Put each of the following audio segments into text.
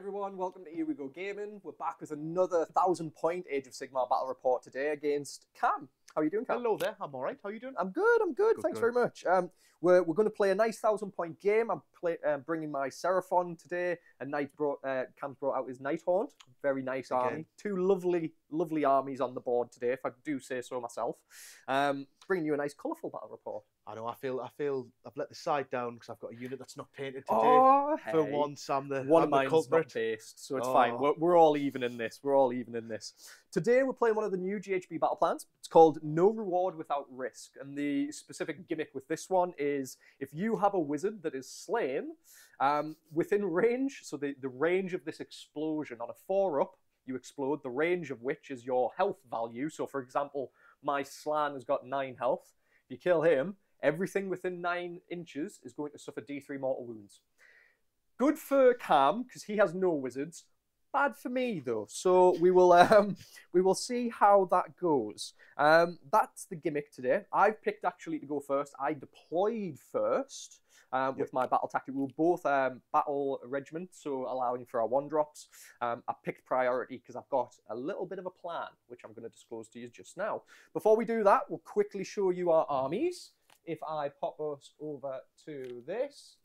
everyone, welcome to Ere We Go Gaming. We're back with another thousand point Age of Sigmar battle report today against Cam. How are you doing, Cam? Hello there, I'm all right. How are you doing? I'm good, I'm good, Good, thanks good. very much. Um, we're we're going to play a nice thousand point game. I'm play, uh, bringing my Seraphon today, and Knight brought, uh, Cam's brought out his Nighthaunt. Very nice Again. army. Two lovely, lovely armies on the board today, if I do say so myself. Um, bringing you a nice colourful battle report. I know. I feel. I feel. I've let the side down because I've got a unit that's not painted today. Oh, For hey. once, I'm the One I'm of the mine's not culprit. based, so it's fine. Oh. We're, we're all even in this. We're all even in this. Today we're playing one of the new GHB battle plans. It's called No Reward Without Risk, and the specific gimmick with this one is if you have a wizard that is slain um, within range, so the, the range of this explosion on a four up, you explode. The range of which is your health value. So, for example, my Slann has got nine health. If you kill him, everything within nine inches is going to suffer D3 mortal wounds. Good for Cam because he has no wizards. Bad for me though. So we will um, we will see how that goes. Um, that's the gimmick today. I've picked actually to go first. I deployed first um, with my battle tactic. We were both um, battle regiment, so allowing for our one drops. Um, I picked priority because I've got a little bit of a plan, which I'm going to disclose to you just now. Before we do that, we'll quickly show you our armies. If I pop us over to this,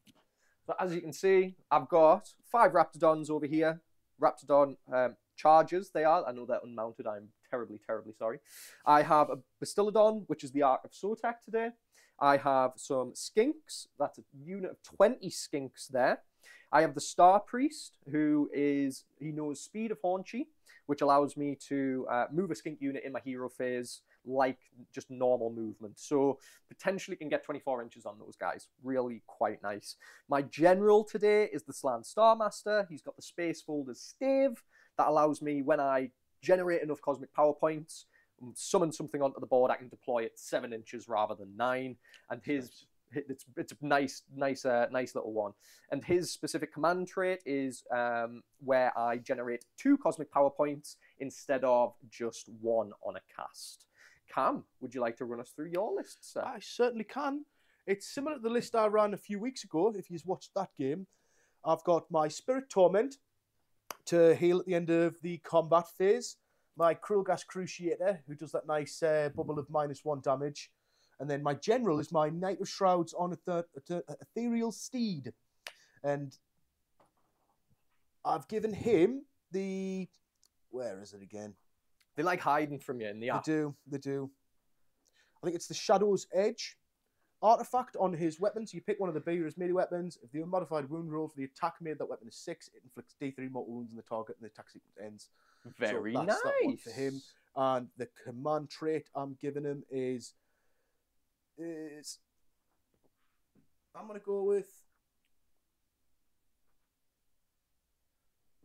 so as you can see, I've got five Raptadons over here. Raptadon um, chargers, they are. I know they're unmounted. I'm terribly, terribly sorry. I have a Bastiladon, which is the Ark of Sotek today. I have some Skinks. That's a unit of 20 Skinks there. I have the Star Priest, who is, he knows Speed of Huanchi, which allows me to uh, move a Skink unit in my hero phase like just normal movement. So potentially can get 24 inches on those guys. Really quite nice. My general today is the Slann Starmaster. He's got the Spacefolder's Stave that allows me when I generate enough cosmic power points, um, summon something onto the board, I can deploy it seven inches rather than nine. And his it's it's a nice nice uh, nice little one. And his specific command trait is um, where I generate two cosmic power points instead of just one on a cast. Cam, would you like to run us through your list, sir? I certainly can. It's similar to the list I ran a few weeks ago. If you've watched that game, I've got my Spirit Torment to heal at the end of the combat phase. My Krulghast Cruciator, who does that nice uh, bubble of minus one damage. And then my general is my Knight of Shrouds on a th- a th- ethereal steed. And I've given him the. Where is it again? They like hiding from you in the They do. They do. I think it's the Shadow's Edge artifact on his weapons. You pick one of the Beer's melee weapons. If the unmodified wound roll for the attack made that weapon is six, it inflicts D3 mortal wounds on the target and the attack sequence ends. Very that's nice. that for him. And the command trait I'm giving him is is I'm gonna go with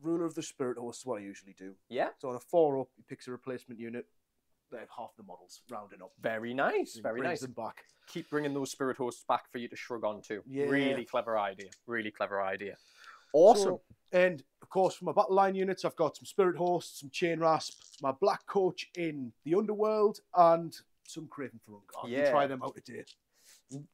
Ruler of the Spirit Horse is what I usually do. Yeah, So on a four up, he picks a replacement unit. They have half the models rounding up. very nice. He Very brings nice. them back. Keep bringing those spirit Hosts back for you to shrug onto. Yeah. Really clever idea. Really clever idea. Awesome. So- and of course, for my battle line units, I've got some Spirit Hosts, some Chain Rasp, my Black Coach in the Underworld, and some Craventhrone Guard. Yeah. Try them out today.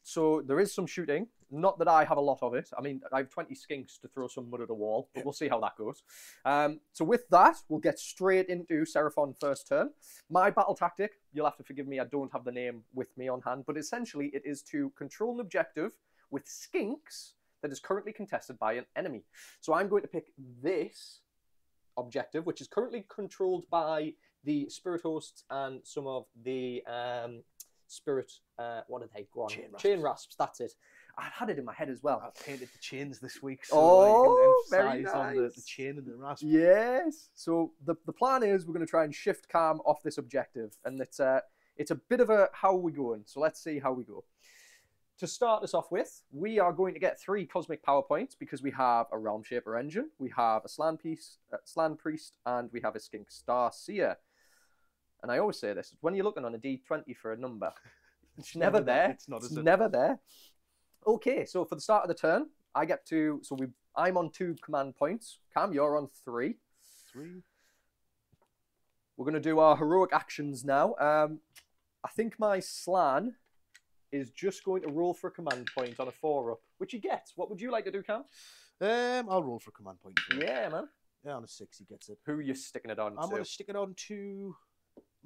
So there is some shooting. Not that I have a lot of it. I mean, I have 20 skinks to throw some mud at a wall, but Yeah. we'll see how that goes. Um, so with that, we'll get straight into Seraphon first turn. My battle tactic, you'll have to forgive me, I don't have the name with me on hand, but essentially it is to control an objective with skinks that is currently contested by an enemy. So I'm going to pick this objective, which is currently controlled by the spirit hosts and some of the um, spirit. Uh, what are they? Go on. Chain rasps. Chain rasps. That's it. I had it in my head as well. I painted the chains this week, so Oh, I very can emphasise on the, the chain and the rasp. Yes. So the the plan is we're going to try and shift Cam off this objective, and it's a it's a bit of a how are we going. So let's see how we go. To start us off with, we are going to get three cosmic power points because we have a Realm Shaper engine, we have a Slann piece, uh, Slann Priest, and we have a Skink Star Seer. And I always say this: when you're looking on a D20 for a number, it's never never there. It's not, It's it? never there. Okay, so for the start of the turn, I get to. So we, I'm on two command points. Cam, you're on three. Three. We're going to do our heroic actions now. Um, I think my Slann is just going to roll for a command point on a four up, which he gets. What would you like to do, Cam? Um, I'll roll for a command point. well. Yeah, man. Yeah, on a six, he gets it. Who are you sticking it on I'm to? going to stick it on to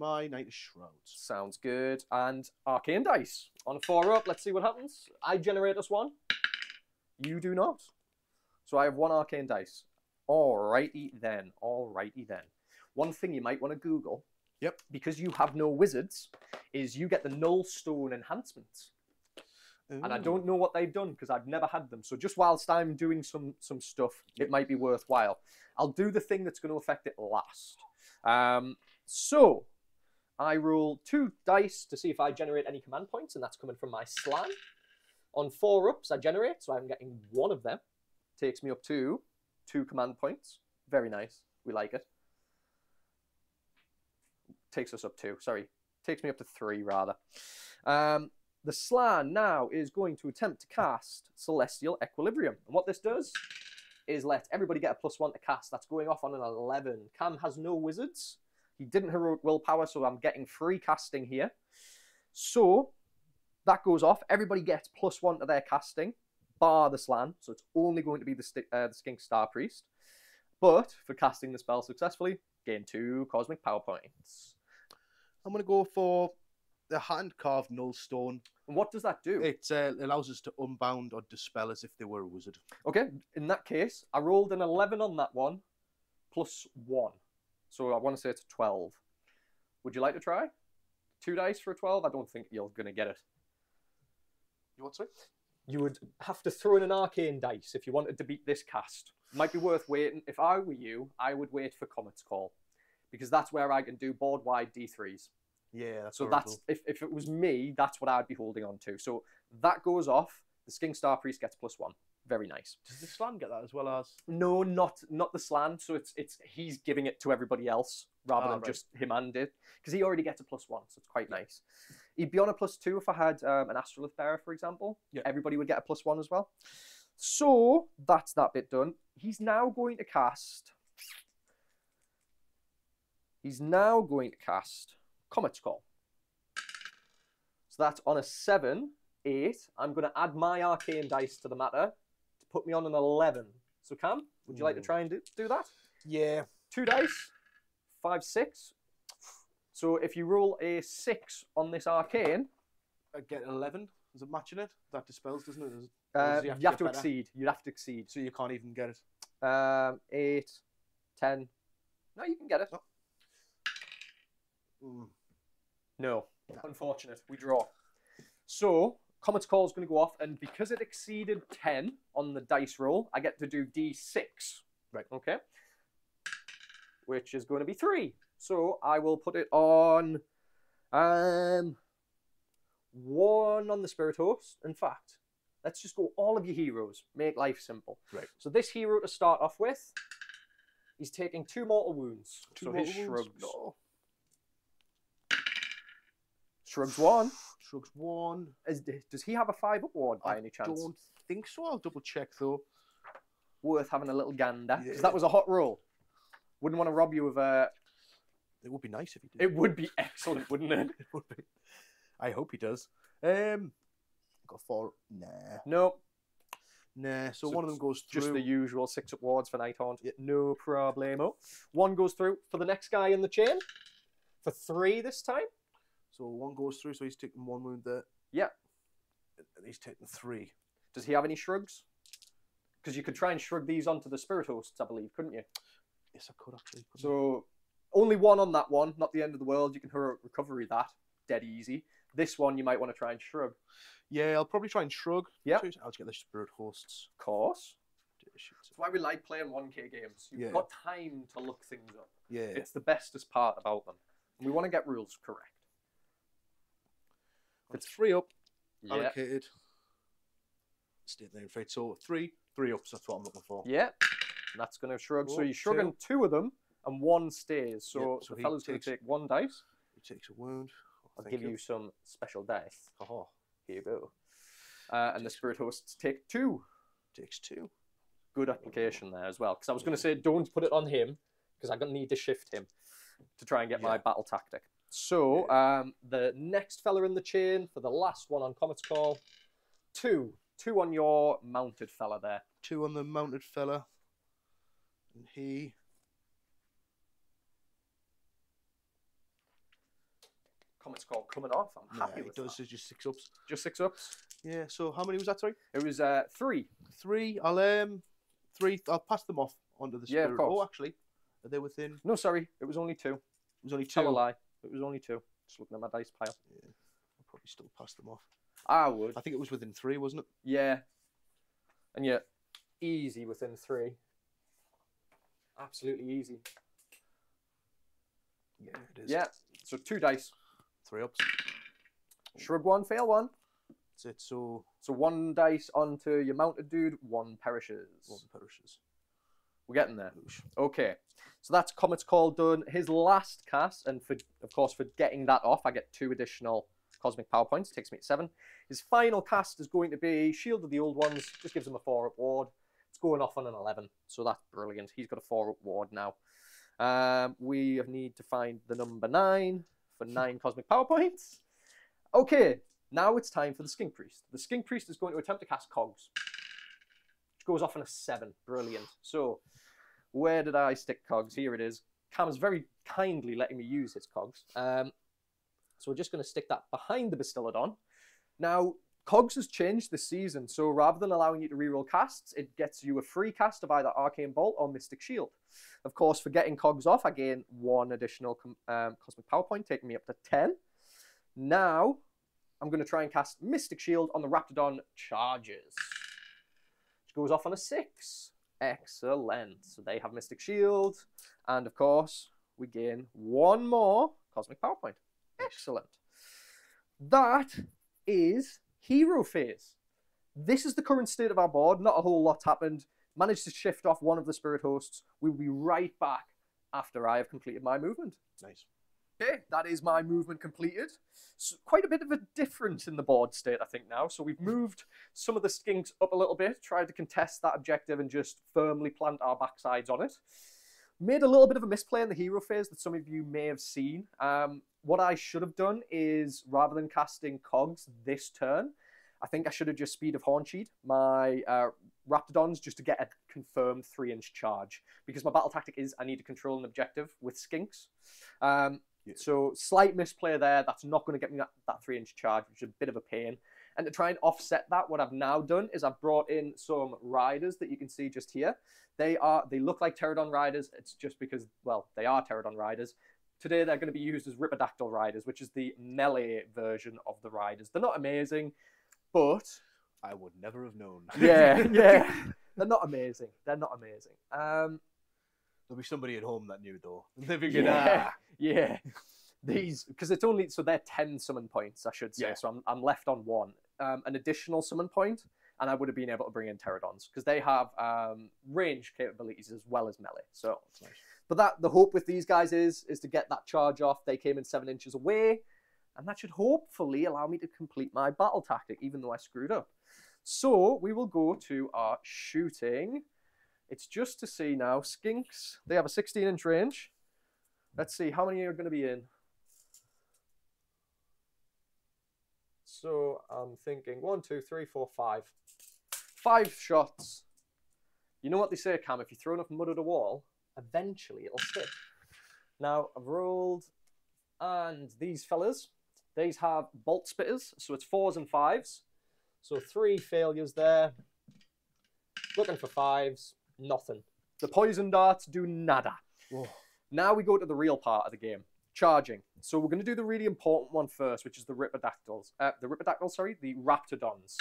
my Knight of Shrouds. Sounds good. And arcane dice on a four up. Let's see what happens. I generate us one. You do not. So I have one arcane dice. Alrighty then. Alrighty then. One thing you might want to Google. Yep. Because you have no wizards, is you get the null stone enhancements. And I don't know what they've done because I've never had them. So just whilst I'm doing some some stuff, it might be worthwhile. I'll do the thing that's going to affect it last. Um, so I roll two dice to see if I generate any command points, and that's coming from my slann. On four ups, I generate, so I'm getting one of them. Takes me up to two command points. Very nice. We like it. Takes us up two. Sorry, takes me up to three rather. Um, the Slann now is going to attempt to cast Celestial Equilibrium. And what this does is let everybody get a plus one to cast. That's going off on an 11. Cam has no wizards. He didn't heroic willpower, so I'm getting free casting here. So that goes off. Everybody gets plus one to their casting, bar the Slann. So it's only going to be the, uh, the Skink Star Priest. But for casting the spell successfully, gain two cosmic power points. I'm going to go for the hand carved null stone. And what does that do? It uh, allows us to unbound or dispel as if they were a wizard. Okay, in that case, I rolled an 11 on that one, plus 1. So I want to say it's a 12. Would you like to try? Two dice for a 12? I don't think you're going to get it. You want to? You would have to throw in an arcane dice if you wanted to beat this cast. Might be worth waiting. If I were you, I would wait for Comet's Call. Because that's where I can do board wide D3s. Yeah, that's So horrible. that's if, if it was me, that's what I'd be holding on to. So that goes off. The Skink Star Priest gets plus one. Very nice. Does the slann get that as well as? No, not not the slann. So it's it's he's giving it to everybody else rather Ah, than right. just him and it because he already gets a plus one, so it's quite nice. He'd be on a plus two if I had um, an astrolith bearer, for example. Yeah. Everybody would get a plus one as well. So that's that bit done. He's now going to cast. He's now going to cast Comet's Call. So that's on a seven, eight. I'm going to add my arcane dice to the matter put me on an 11. So, Cam, would you like to try and do, do that? Yeah. Two dice, five, six. So, if you roll a six on this arcane, I get 11. Is it matching it? That dispels, doesn't it? Does uh, does he you have have, to better? exceed. You'd have to exceed. So you can't even get it. Um, eight, ten. No, you can get it. Mm. No, unfortunate. We draw. So, Comet's Call is going to go off, and because it exceeded 10 on the dice roll, I get to do d6. Right. Okay. Which is going to be 3. So, I will put it on. Um, one on the Spirit Host. In fact, let's just go all of your heroes. Make life simple. Right. So, this hero to start off with, he's taking two mortal wounds. Two so, more his wounds? shrugs. No. Shrugs one. Shrugs one. Is, does he have a five up ward by I any chance? I don't think so. I'll double check though. Worth having a little gander because Yeah. that was a hot roll. Wouldn't want to rob you of a. It would be nice if he did. It would be excellent, wouldn't it? It would be. I hope he does. Um, got four. Nah, No, nah. So, So one of them goes through. just the usual six up wards for Nighthaunt. Yeah. No problemo. One goes through for the next guy in the chain for three this time. So one goes through. So he's taking one wound there. Yeah. And he's taking three. Does he have any shrugs? Because you could try and shrug these onto the spirit hosts, I believe, couldn't you? Yes, I could actually. So only one on that one, not the end of the world. You can heroic recovery that dead easy. This one you might want to try and shrug. Yeah, I'll probably try and shrug. Yeah. I'll just get the spirit hosts. Of course. That's why we like playing 1K games. You've Yeah. got time to look things up. Yeah. It's the bestest part about them. And we want to get rules correct. It's three up, Yeah. allocated. State there in fate. So three, three ups. That's what I'm looking for. Yeah. And that's going to shrug. so Oh, you're shrugging two. of them, and one stays. So, Yep, so the he fella's going to take one dice. He takes a wound. I'll Thank give you. some special dice. Oh, Here you go. Uh, and the spirit hosts take two. takes two. Good application there as well. Because I was going to say, don't put it on him, because I'm going to need to shift him to try and get my battle tactic. So um, the next fella in the chain for the last one on Comet's Call, two. two on your mounted fella there. Two on the mounted fella. And he. Comet's call coming off. I'm Yeah, happy he with does. that. It's just six ups. Just six ups. Yeah. So how many was that? Sorry. It was uh, three. Three. I'll um. Three. I'll pass them off onto the Yeah, of spirit. Oh, actually, are they within? It No, sorry, it was only two. It was only two. Tell a lie. It was only two. Just looking at my dice pile. Yeah, I'll probably still pass them off. I would. I think it was within three, wasn't it? Yeah. And yet, easy within three. Absolutely easy. Yeah, it is. Yeah. So two dice. Three ups. Shrug one, fail one. That's it. So So one dice onto your mounted dude, one perishes. one perishes. We're getting there. Okay. So that's Comet's Call done. His last cast, and for of course for getting that off, I get two additional cosmic power points. Takes me to seven. His final cast is going to be Shield of the Old Ones. Just gives him a four up ward. It's going off on an eleven, so that's brilliant. He's got a four up ward now. Um, we need to find the number nine for nine cosmic power points. Okay, now it's time for the Skink Priest. The Skink Priest is going to attempt to cast Cogs, which goes off on a seven. Brilliant. So, where did I stick Cogs? Here it is. Cam's very kindly letting me use his Cogs. Um, so we're just going to stick that behind the Bastiladon. Now, Cogs has changed this season, so rather than allowing you to reroll casts, it gets you a free cast of either Arcane Bolt or Mystic Shield. Of course, for getting Cogs off, I gain one additional um, Cosmic Power Point, taking me up to 10. Now, I'm going to try and cast Mystic Shield on the Raptadon Charges. Which goes off on a 6. Excellent. So they have Mystic Shield. And of course, we gain one more Cosmic Power Point. Excellent. That is Hero Phase. This is the current state of our board. Not a whole lot happened. Managed to shift off one of the Spirit Hosts. We will be right back after I have completed my movement. Nice. Okay, that is my movement completed. So quite a bit of a difference in the board state, I think, now. So we've moved some of the skinks up a little bit, tried to contest that objective and just firmly plant our backsides on it. Made a little bit of a misplay in the hero phase that some of you may have seen. Um, what I should have done is, rather than casting cogs this turn, I think I should have just speed of Haunchied my uh, Raptadons just to get a confirmed three inch charge. Because my battle tactic is I need to control an objective with skinks. Um, Yeah. so slight misplay there. That's not going to get me that, that three inch charge, which is a bit of a pain. And to try and offset that, what I've now done is I've brought in some riders that you can see just here. They are they look like pterodon riders. It's just because well they are pterodon riders. Today they're going to be used as Ripperdactyl riders, which is the melee version of the riders. They're not amazing, but I would never have known. yeah, yeah, they're not amazing. They're not amazing. Um, There'll be somebody at home that knew though. They're thinking, yeah, ah, yeah. These because it's only so they're ten summon points, I should say. Yeah. So I'm I'm left on one, um, an additional summon point, and I would have been able to bring in pterodons because they have um, range capabilities as well as melee. So, nice. but that the hope with these guys is is to get that charge off. They came in seven inches away, and that should hopefully allow me to complete my battle tactic, even though I screwed up. So we will go to our shooting. It's just to see now. Skinks, they have a 16 inch range. Let's see how many are going to be in. So I'm thinking one, two, three, four, five. Five shots. You know what they say, Cam? If you throw enough mud at a wall, eventually it'll stick. Now I've rolled, and these fellas, these have bolt spitters, so it's fours and fives. So three failures there. Looking for fives, nothing. The poison darts do nada. Whoa. Now we go to the real part of the game, charging. So we're going to do the really important one first, which is the Ripperdactyls. Uh, the Ripperdactyls, sorry, the Raptadons.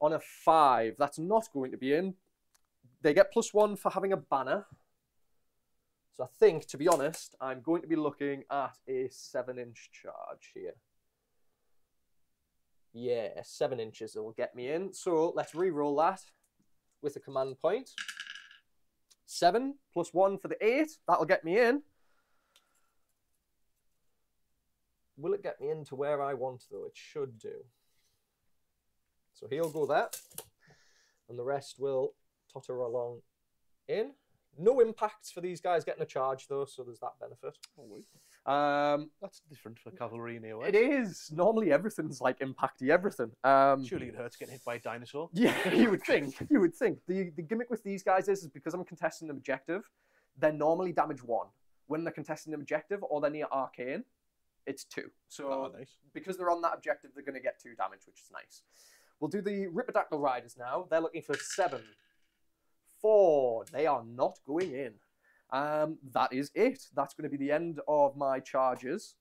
On a five, that's not going to be in. They get plus one for having a banner. So I think, to be honest, I'm going to be looking at a seven-inch charge here. Yeah, seven inches will get me in. So let's re-roll that with a command point. Seven plus one for the eight. That'll get me in. Will it get me into where I want, though? It should do. So he'll go there. And the rest will totter along in. No impacts for these guys getting a charge, though, so there's that benefit. Um, That's different for cavalry in AOS. it is normally everything's like impacty everything. Um, Surely it hurts getting hit by a dinosaur. Yeah, you would think. You would think. The the gimmick with these guys is, is because I'm contesting an objective, they're normally damage one. When they're contesting an objective or they're near arcane, it's two. So Oh, nice. because they're on that objective, they're going to get two damage, which is nice. We'll do the Ripperdactyl Riders now. They're looking for seven. Four. They are not going in. Um, that is it. That's going to be the end of my charges.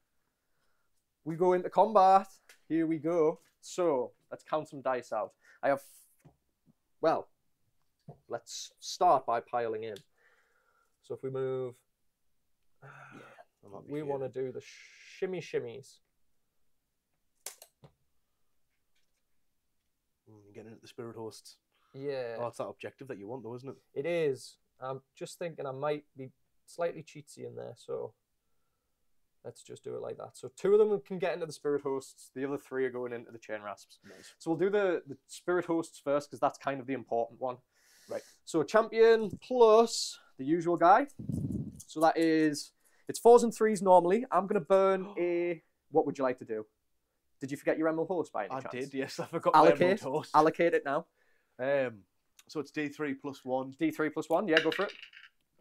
We go into combat. Here we go. So let's count some dice out. I have, well, let's start by piling in. So if we move, I'm we want to do the shimmy shimmies. Mm, getting into the spirit hosts. Yeah. Oh, it's that objective that you want, though, isn't it? It is. I'm just thinking I might be slightly cheatsy in there, so let's just do it like that. So two of them can get into the spirit hosts, the other three are going into the chain rasps. Nice. So we'll do the, the spirit hosts first because that's kind of the important one. Right. So a champion plus the usual guy. So that is it's fours and threes normally. I'm gonna burn a what would you like to do? Did you forget your emerald host by any I chance? did, yes. I forgot my Allocate. emerald host. Allocate it now. Um, so it's D3 plus one. D3 plus one. Yeah, go for it.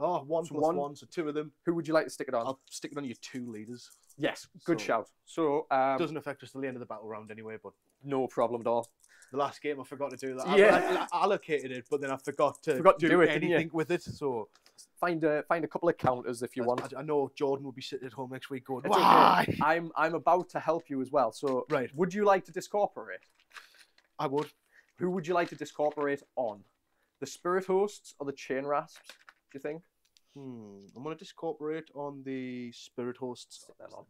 Oh, one So plus one- one. so two of them. Who would you like to stick it on? I'll stick it on your two leaders. Yes, good So- shout. So, um, Doesn't affect us till the end of the battle round anyway, but no problem at all. the last game I forgot to do that. Yeah. I, I allocated it, but then I forgot to, Forgot to do, do it, anything with it. So Find a find a couple of counters if you I- want. I, I know Jordan will be sitting at home next week going, It's okay. why? I'm I'm about to help you as well. So, Right. would you like to discorporate? I would. Who would you like to discorporate on? The spirit hosts or the chain rasps? Do you think? Hmm. I'm going to discorporate on the spirit hosts. Stick that on.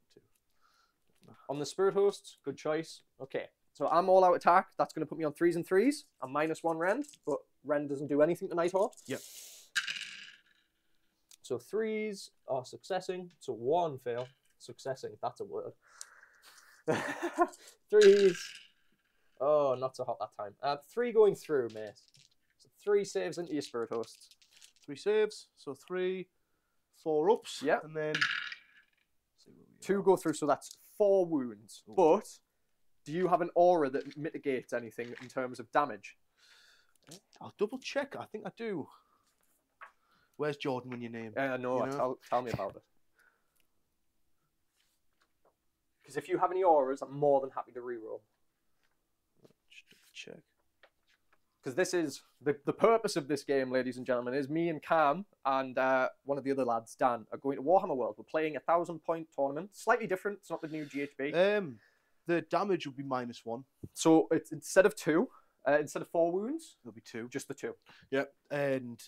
On the spirit hosts, good choice. Okay, so I'm all out attack. That's going to put me on threes and threes. I'm minus one rend, but rend doesn't do anything to Nighthaunt. Yep. So threes are successing. So one fail. Successing, that's a word. threes. Oh, not so hot that time. Uh, three going through, mate. Three saves into your spirit hosts. Three saves. So three, four ups. Yep. And then see where we Two go through, so that's four wounds. Ooh. But do you have an aura that mitigates anything in terms of damage? I'll double check. I think I do. Where's Jordan when you name? Uh, no, You know? tell, tell me about it. Because if you have any auras, I'm more than happy to reroll. Just double check. Because this is the, the purpose of this game, ladies and gentlemen, is me and Cam and uh, one of the other lads, Dan, are going to Warhammer World. We're playing a thousand point tournament, slightly different. It's not the new GHB. Um, the damage would be minus one. so it's instead of two, uh, instead of four wounds, It'll be two. just the two. Yep. And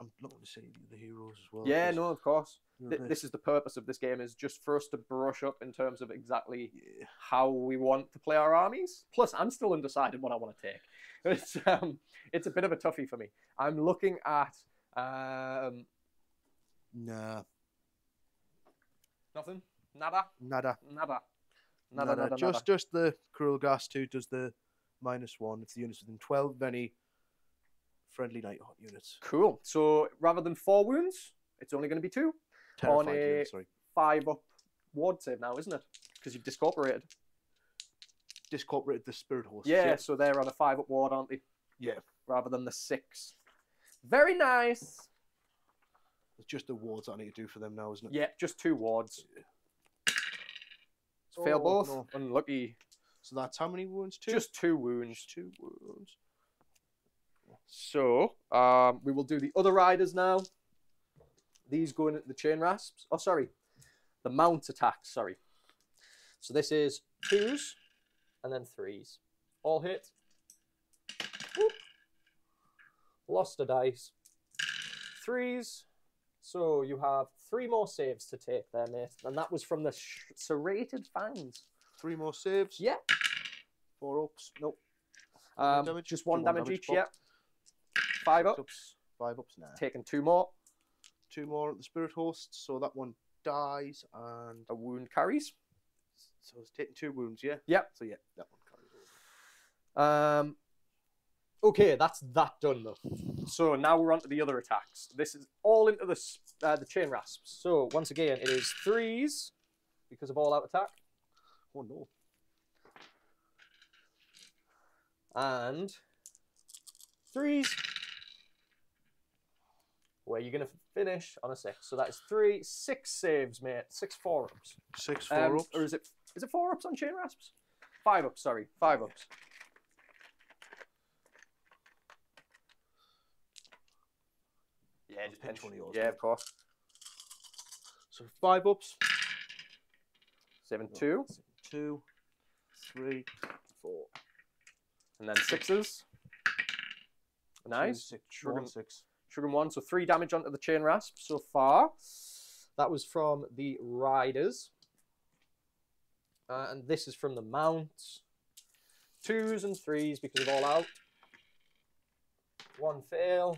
I'm not going to say the heroes as well. yeah, no, of course. they're Th- this is the purpose of this game is just for us to brush up in terms of exactly Yeah. how we want to play our armies. Plus, I'm still undecided what I want to take. It's um, it's a bit of a toughie for me. I'm looking at um, Nah. nothing, nada, Nada. nada, Nada. nada, nada, just just the Krulghast two does the minus one if the unit's within twelve of any friendly Nighthaunt units. Cool. So rather than four wounds, it's only going to be two. On Terrified a- units, sorry. Five up ward save now, isn't it? Because you've discorporated. Discorporated the spirit host. Yeah, so they're on a five up ward, aren't they? Yeah. Rather than the six. Very nice. It's just the wards I need to do for them now, isn't it? Yeah, just two wards. Fail Oh, both. no. Unlucky. So that's how many wounds? Two. Just two wounds. Just two wounds. So um, we will do the other riders now. These going at the chain rasps. Oh, sorry, the mount attacks. Sorry. So this is twos and then threes. All hit. Whoop. Lost a dice. Threes. So you have three more saves to take there, mate. And that was from the sh- serrated fangs. Three more saves. Yeah. Four ups. Nope. Um? Just one one damage, damage each. pop. Yeah. Five ups. Five ups. Nah. Taking two more. Two more at the spirit host. So that one dies and A wound carries. so it's taking two wounds. Yeah. Yep. So yeah, that one carries over. Um, Okay, that's that done though. So now we're on to the other attacks. This is all into the uh, the chain rasps. So once again, it is threes because of all out attack, Oh no. and threes where you're gonna finish on a six. So that is three, six saves, mate. Six four ups. Six four Um, ups. or is it is it four ups on chain rasps? Five ups, sorry, five ups. Yeah, just pinch one of yours, Yeah, of course. So five ups. Seven two, Two, three, four. and then sixes. Two, Nice. six, Sugar- one, six. Sugar and one, so three damage onto the chain rasp so far. That was from the riders. Uh, and this is from the mounts. Twos and threes because of all out. One fail.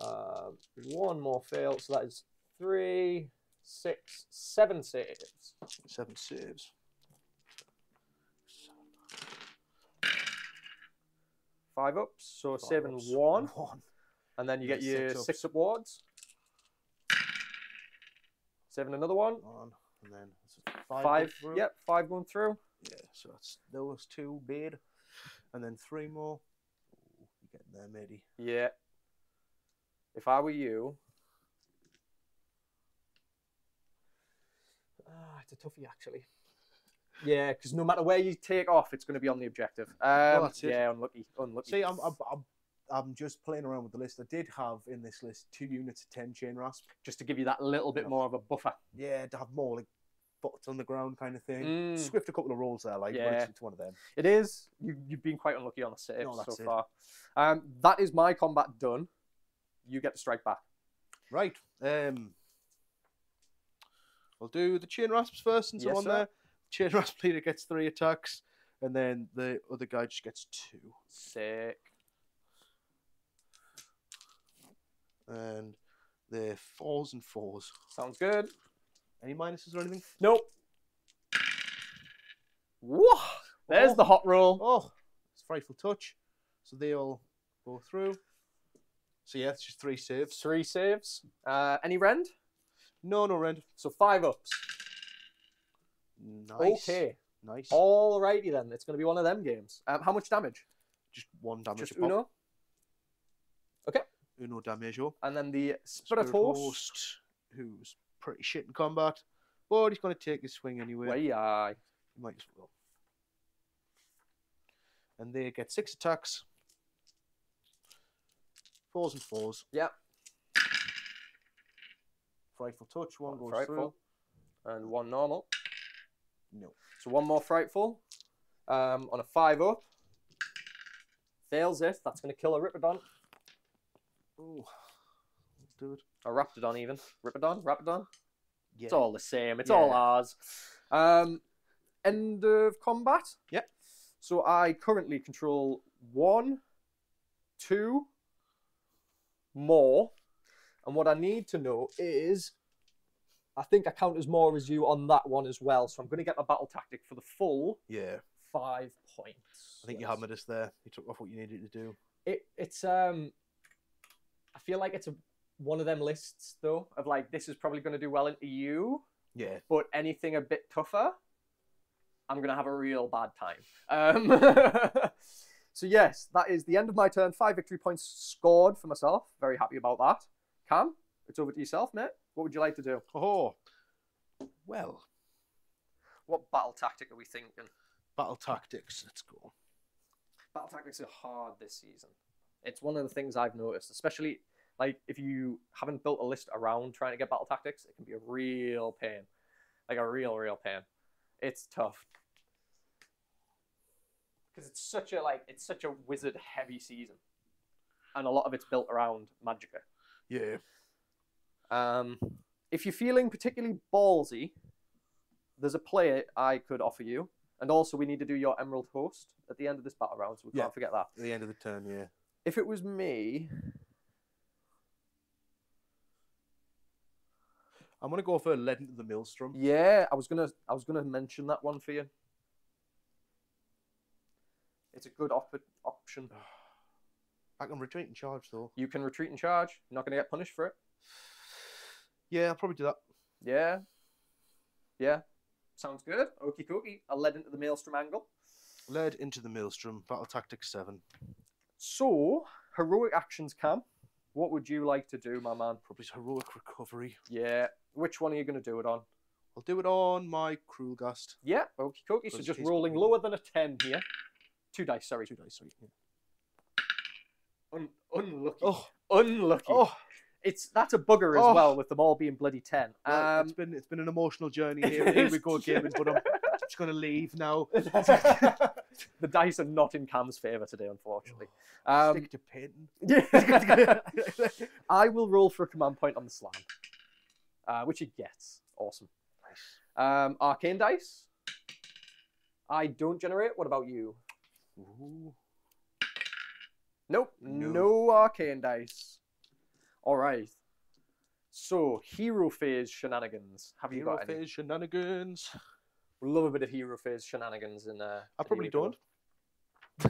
Uh, one more fail, so that is three, six, seven saves. Seven saves. Five ups, so Five seven ups. one, One. and then you get your six six up wards. Seven another one. One. And then five. Five. Yep, five going through. Yeah, so that's those two bid. And then three more. Ooh, you're getting there, matey. Yeah. If I were you. Ah, it's a toughie actually. Yeah, because no matter where you take off, it's going to be on the objective. Um, that's it. yeah, unlucky, unlucky. See, I'm, I'm, I'm, I'm just playing around with the list. I did have in this list two units of 10 chain rasp. just to give you that little bit more of a buffer. Yeah, to have more like foot on the ground kind of thing. Mm. Swift a couple of rolls there, like, Yeah. it's, it's one of them. It is. You, you've been quite unlucky on the saves No, so it. far. Um, that is my combat done. You get to strike back. Right. Um, we'll do the chain rasps first and so Yes, on sir. there. Chain rasp leader gets three attacks, and then the other guy just gets two. Sick. And they're fours and fours. Sounds good. Any minuses or anything? Nope. Whoa! There's Oh. the hot roll. Oh, it's frightful touch. So they all go through. So yeah, it's just three saves. Three saves. Uh, any rend? No, no rend. So five ups. Nice. Okay. Nice. Alrighty then. It's going to be one of them games. Um, how much damage? Just one damage. Just a pop. Uno. Uno damage. oh. And then the Spirit, Spirit Host. Host, who's pretty shit in combat, but he's going to take his swing anyway. Way aye. He might as well. And they get six attacks. Fours and fours. Yep. Frightful touch. One goes Frightful. And one normal. No. So one more frightful. Um, on a five up. Fails it. That's going to kill a Ripodon. Oh, do it. A Raptadon even. Ripodon? Raptadon? Yeah. It's all the same. It's all ours. Um, end of combat. Yep. So I currently control one, two more, and what I need to know is, I think I count as more as you on that one as well. So I'm going to get my battle tactic for the full Yeah. five points. I think you hammered us there. You took off what you needed to do. it it's um I feel like it's a one of them lists though of like this is probably going to do well in EU, Yeah. but anything a bit tougher, I'm going to have a real bad time. Um, so yes, that is the end of my turn. Five victory points scored for myself. Very happy about that. Cam, it's over to yourself, mate. What would you like to do? Oh. Well, What battle tactic are we thinking? battle tactics. Let's go. battle tactics are hard this season. It's one of the things I've noticed, especially like if you haven't built a list around trying to get battle tactics, it can be a real pain. Like a real, real pain. It's tough. Because it's such a like it's such a wizard heavy season. And a lot of it's built around Magicka. Yeah. Um, if you're feeling particularly ballsy, there's a play I could offer you. And also, we need to do your Emerald Host at the end of this battle round, so we Yeah. can't forget that. At the end of the turn, yeah. If it was me, I'm gonna go for Led into the Maelstrom. yeah, I was gonna, I was gonna mention that one for you. It's a good op- option. I can retreat and charge though. You can retreat and charge. You're not going to get punished for it. Yeah, I'll probably do that. Yeah. Yeah. Sounds good. Okie dokie. I led into the maelstrom angle. Led into the maelstrom. Battle tactics seven. So, heroic actions, Cam. What would you like to do, my man? Probably heroic recovery. Yeah. Which one are you going to do it on? I'll do it on my Krulghast. Yeah. Okie dokie. So just rolling lower than a 10 here. Two dice, sorry. Two dice. Sorry. Yeah. Un- unlucky. Oh, Unlucky. oh. It's that's a bugger as Oh. well with them all being bloody ten. Well, Um, it's been it's been an emotional journey here. Here we go again, but I'm just gonna leave now. the dice are not in Cam's favour today, unfortunately. Um, Stick to yeah. I will roll for a command point on the slann, uh, which he gets. Awesome. Um, arcane dice. I don't generate. What about you? Ooh. Nope. No. No, arcane dice. All right. So hero phase shenanigans. Have you Hero got any? phase shenanigans. We love a bit of hero phase shenanigans in uh, I probably don't. I,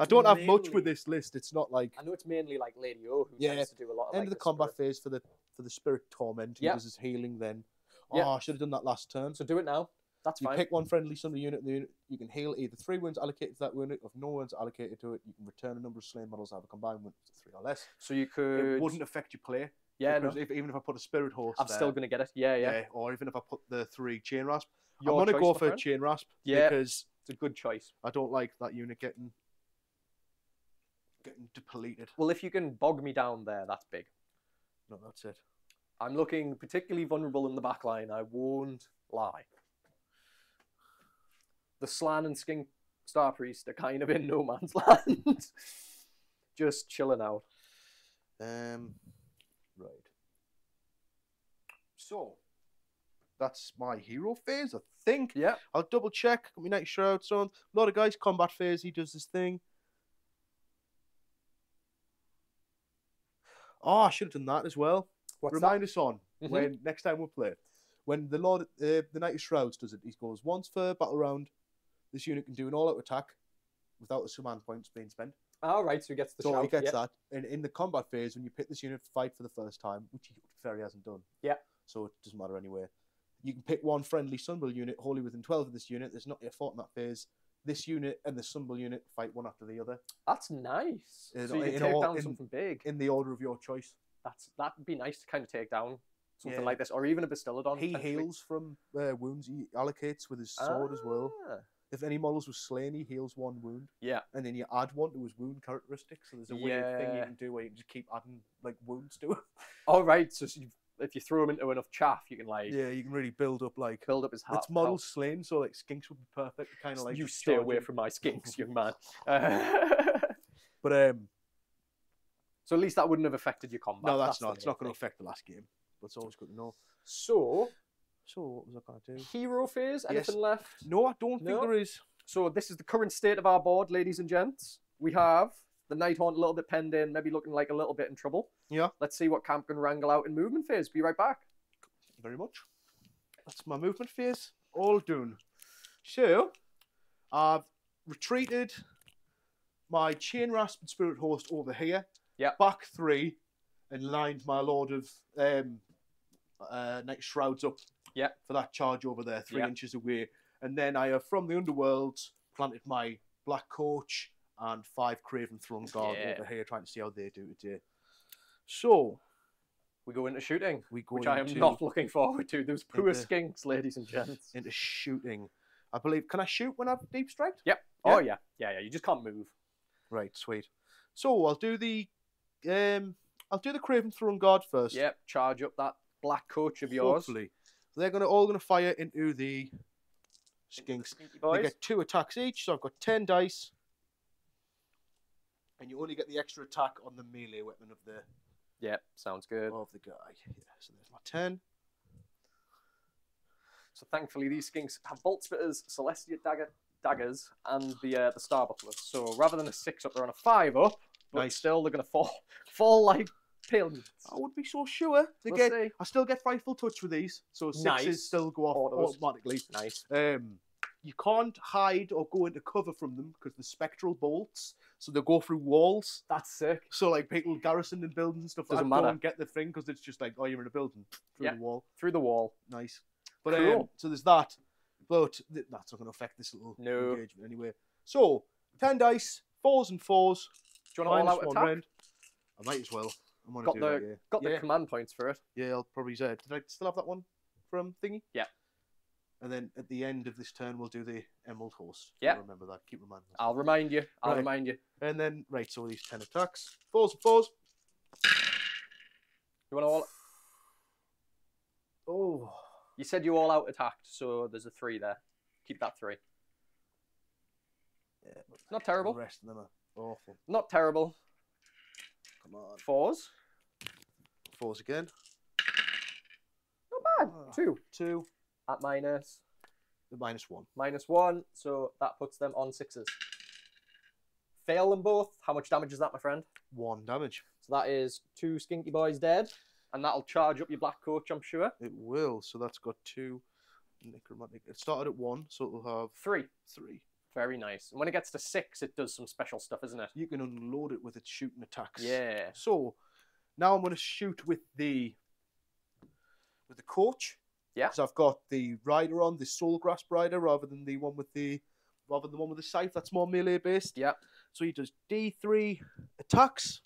I don't have much with this list. It's not like I know it's mainly like Lady O who Yeah. tends to do a lot of end like, of the the combat spirit. phase for the for the spirit torment. He Yeah. does his healing then. Yeah. Oh, I should have done that last turn. So do it now. That's You fine. pick one friendly summon unit the unit. You can heal either three wounds allocated to that unit. If no one's allocated to it, you can return a number of slain models that have a combined wound of three or less. So you could. It wouldn't affect your play. Yeah, no. if, even if I put a spirit host, I'm there, still gonna get it. Yeah, yeah. yeah. Or even if I put the three chain rasp, Your I'm gonna choice, go for friend. chain rasp Yeah. because It's a good choice. I don't like that unit getting getting depleted. Well, if you can bog me down there, that's big. No, that's it. I'm looking particularly vulnerable in the back line. I won't lie. The Slann and Skink Star Priest are kind of in no man's land. Just chilling out. Um, right. So that's my hero phase, I think. Yeah. I'll double check. Got my night shrouds on. A lot of guys combat phase. He does this thing. Oh, I should have done that as well. What's Remind us on Mhm. when next time we play. When the Lord, uh, the Knight of Shrouds does it, he goes once per battle round. This unit can do an all-out attack without the command points being spent. All right, so he gets the so shout. he gets yeah. that. And in the combat phase, when you pick this unit to fight for the first time, which he very hasn't done. Yeah. So it doesn't matter anyway. You can pick one friendly Summonable unit wholly within 12 of this unit. There's not yet fought in that phase. This unit and the Summonable unit fight one after the other That's nice. In- so you can take all- down in- something big. in the order of your choice. That's that'd be nice to kind of take down something Yeah. like this, or even a Bastiladon. He heals from uh, wounds he allocates with his sword as well. If any models were slain, he heals one wound. Yeah. And then you add one to his wound characteristics. So there's a weird thing you Yeah. can do where you can just keep adding like wounds to it. All right. So you, if you throw him into enough chaff, you can like Yeah, you can really build up like build up his heart. it's models slain, so like skinks would be perfect. Kind of like you just stay away charging. from my skinks, young man. Uh, But um, so at least that wouldn't have affected your combat. no, that's, the not. It's main not going to thing. affect the last game. But it's always good to know. So So what was I going to do? hero phase. Yes. Anything left? No, I don't No? think there is. So this is the current state of our board, ladies and gents. We have the Nighthaunt a little bit penned in, maybe looking like a little bit in trouble. Yeah. Let's see what Cam can wrangle out in movement phase. Be right back. very much. That's my movement phase. All done. So, I've retreated my chain rasp and spirit host over here. Yeah. Back three, and lined my lord of um, uh, night shrouds up. Yeah. For that charge over there, three Yeah. inches away, and then I have from the underworld planted my black coach and five craventhrone guard Yeah. over here, trying to see how they do today. So We go into shooting, we go which I am not looking forward to. Those poor into- skinks, ladies and gents. into shooting. I believe. Can I shoot when I've deep strike? Yep. Oh yeah, yeah, yeah. You just can't move. Right, sweet. So I'll do the, um, I'll do the Craventhrone Guard first. Yep. Charge up that black coach of yours. Hopefully, so they're gonna all gonna fire into the skinks. Sneaky They get two attacks each, so I've got ten dice, and you only get the extra attack on the melee weapon of the Yep. Sounds good. of the guy. Yeah, so there's my ten. So thankfully, these skinks have bolt spitters, celestite dagger daggers, and the uh, the star bucklers. So rather than a six up, they're on a five up. But Nice. still, they're gonna fall fall like pins. I would be so sure. They We'll get. see. I still get frightful touch with these, so sixes Nice. still go off Autos. automatically. Nice. Um, you can't hide or go into cover from them because the spectral bolts, so they go through walls. That's sick. So like people garrisoned in buildings and stuff Doesn't that matter. don't get the thing because it's just like oh you're in a building through Yeah. the wall. Through the wall. Nice. But um, so there's that. But th- that's not going to affect this little No. engagement anyway. So ten dice, fours and fours. Do you want to minus all out one attack? rend. I might as well. I'm gonna Got do the- that. Yeah. Got the yeah. command points for it. Yeah, I'll probably say. Did I still have that one from Thingy? Yeah. And then at the end of this turn, we'll do the Emerald Host. Yeah. I'll remember that. Keep reminding myself. I'll remind you. I'll Right. remind you. And then, right, so these 10 attacks. Fours and fours. You want to all? Oh. You said you all out attacked, so there's a three there. Keep that three. Yeah, but Not the terrible. rest of them are awful. Not terrible. Come on. Fours. Fours again. Not bad. Oh. Two Two. at minus The minus one. minus one, so that puts them on sixes. Fail them both. How much damage is that, my friend? One damage. So that is two skinky boys dead, and that'll charge up your black coach, I'm sure. It will. So that's got two necromantic. It started at one, so it'll have Three. three. Very nice. And when it gets to six, it does some special stuff, isn't it? You can unload it with its shooting attacks. Yeah. So now I'm going to shoot with the with the coach. Yeah. Because I've got the rider on the soul grasp rider rather than the one with the rather than the one with the scythe. That's more melee based. Yeah. So he does D three attacks.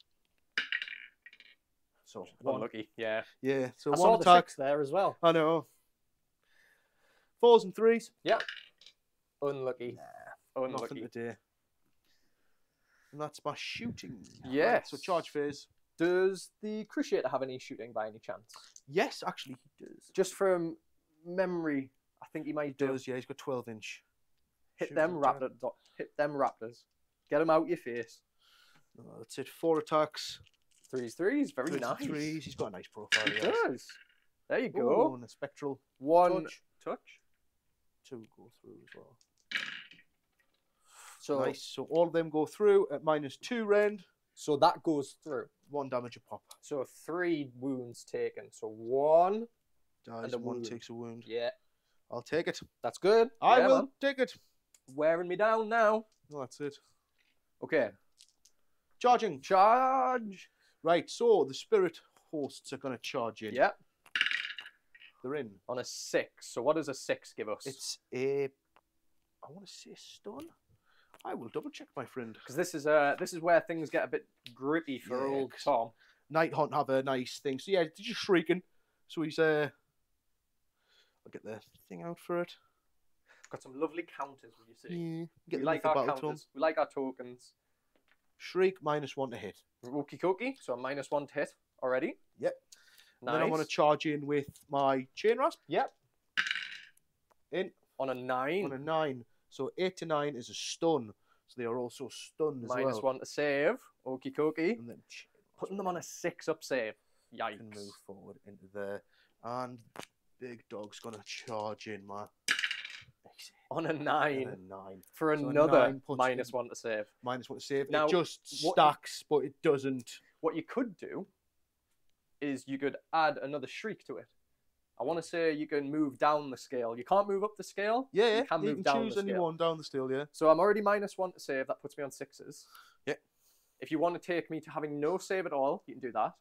So one, Unlucky. Yeah. yeah. So I one the attack. six there as well. I know. Fours and threes. Yeah. Unlucky. Nothing Unlucky. today. And that's my shooting. Right, Yes. so charge phase. Does the Cruciator have any shooting by any chance? Yes, actually he does. Just from memory, I think he might do. Does yeah? He's got twelve inch. Hit them attack. raptor. do- Hit them raptors. Get them out your face. No, that's it. Four attacks. Threes, threes. Very threes nice. Threes. He's got a nice profile. He he does. There you Ooh, go. and a spectral One touch. touch. Two go through as well. So, nice. So all of them go through at minus two rend. so that goes through. One damage a pop. So three wounds taken. So one. Dies And one wound. takes a wound. Yeah, I'll take it. that's good. I Yeah, will man. take it. Wearing me down now. No, that's it. Okay. Charging. Charge. Right. So the spirit hosts are going to charge in. Yeah. They're in. On a six. So what does a six give us? It's a. I want to say stun. I will double check, my friend. because this is uh this is where things get a bit grippy for Yeah, old 'cause- Tom. Nighthaunt have a nice thing. So yeah, just shrieking. So he's uh. I'll get the thing out for it. Got some lovely counters. You see, Yeah, get we like our battle tome. counters. We like our tokens. Shriek minus one to hit. Wookie cookie. So a minus one to hit already. Yep. And Nice. Then I want to charge in with my chain rasp Yep. in On a nine. on a nine. So eight to nine is a stun. So they are also stunned as minus well. one to save. Okie dokie. And then Putting them on a six up save. rasp can move forward into there. And big dog's gonna charge in my On a nine. a nine. For So a another nine minus in- one to save. Minus one to save. Now, it just stacks, but it doesn't. What you could do is you could add another shriek to it. I want to say you can move down the scale. You can't move up the scale. Yeah, You can you move can down choose the scale. anyone down the scale, yeah. So I'm already minus one to save. That puts me on sixes. Yeah. If you want to take me to having no save at all, you can do that.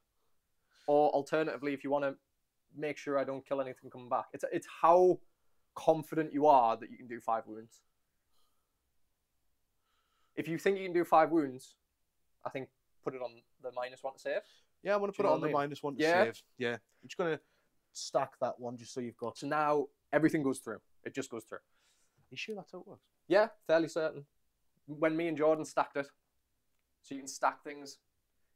Or alternatively, if you want to make sure I don't kill anything coming back, it's it's how confident you are that you can do five wounds. If you think you can do five wounds, I think put it on the minus one to save. Yeah, I'm gonna put it on the minus one to Yeah. save. Yeah. I'm just gonna stack that one just so you've got. So now everything goes through. It just goes through. You sure that's how it works? Yeah, fairly certain. When me and Jordan stacked it, so you can stack things,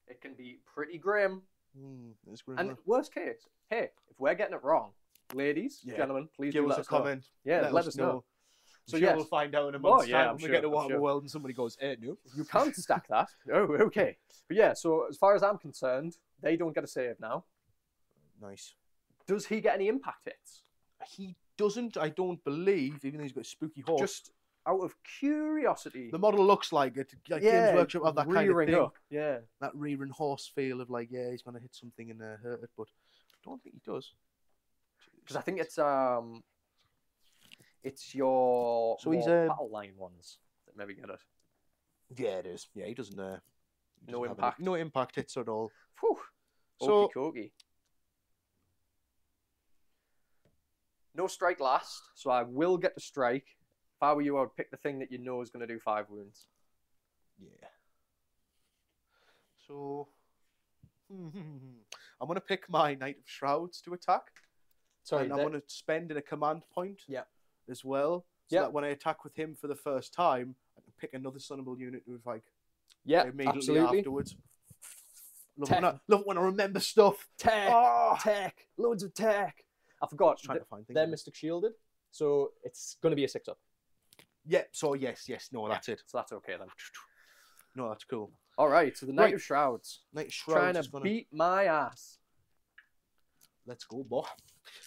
it can be pretty grim. Hmm, it's grim, And huh? worst case, hey, if we're getting it wrong, ladies, Yeah. gentlemen, please give do us let a us know. comment. Yeah, let, us know. So So sure yes. we'll find out in a Oh, yeah, time I'm when sure, we get to I'm Waterloo sure. World and somebody goes, "Eh, no." You can't stack that. Oh, okay. But yeah, so as far as I'm concerned, they don't get a save now. Nice. Does he get any impact hits? He doesn't. I don't believe, even though he's got a spooky horse. Just out of curiosity. the model looks like it. Like yeah, Games Workshop have that kind of rearing thing. up. Yeah. That rearing horse feel of like, yeah, he's gonna hit something and uh, hurt it, but I don't think he does. Because I think it's um It's your So he's, more um, battle line ones that maybe get it. Yeah, it is. Yeah, he doesn't. Uh, he No doesn't impact. Any, no impact hits at all. Whew. So- Okie No strike last, so I will get the strike. If I were you, I would pick the thing that you know is going to do five wounds. Yeah. So, I'm gonna pick my Knight of Shrouds to attack, Sorry, and I'm gonna spend in a command point. Yeah. As well, so Yeah. that when I attack with him for the first time, I can pick another summonable unit with like yeah, immediately absolutely. afterwards. Love, Tech. when I, love it when I remember stuff. Tech, Oh, tech, loads of tech. I forgot. trying to find things. They're Mystic Shielded, so it's going to be a six up. Yeah. So yes, yes. No, that's it. So that's okay then. No, that's cool. All right, so the Knight Right. of Shrouds Knight of trying Shrouds is to gonna. beat my ass. Let's go, boy.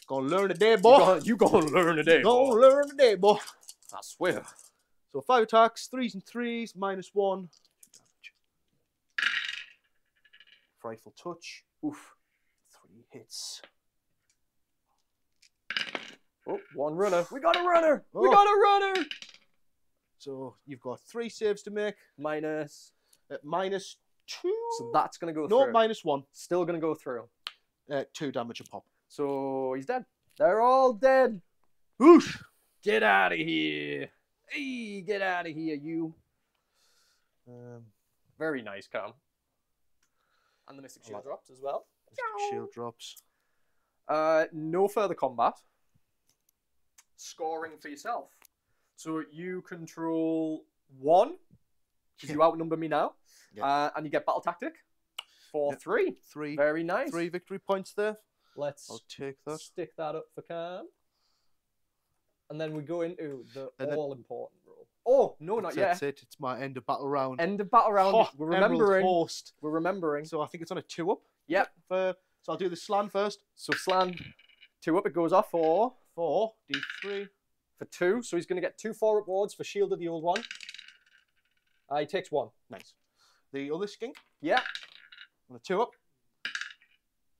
Gonna learn today, boy. you gonna learn today, Gonna boy. learn today, boy. I swear. So five attacks, threes and threes, minus one. Frightful touch. Oof. Three hits. Oh, one runner. We got a runner. We Oh. got a runner. So you've got three saves to make. Minus. At minus two. So that's gonna go no, through. minus one. Still gonna go through. Uh, two damage a pop. So he's dead. They're all dead. Whoosh! Get out of here. Hey, get out of here, you. Um, Very nice, Cam. And the Mystic Shield like- drops as well. Mystic shield drops. Uh, no further combat. Scoring for yourself. So you control one, because you outnumber me now, Yeah. uh, and you get battle tactic for Yeah. three. Three, Very nice. three victory points there. Let's I'll take that. stick that up for Cam. And then we go into the And then- all important rule. Oh no, not yet. that's it. It's my end of battle round. End of battle round. Oh, we're remembering. Host. We're remembering. So I think it's on a two up. Yep. For, so I'll do the Slann first. So Slann, two up. It goes off for Four, D3. for two. So he's going to get two four up wards for Shield of the Old One. Uh, he takes one. Nice. The other skink Yeah. on a two up.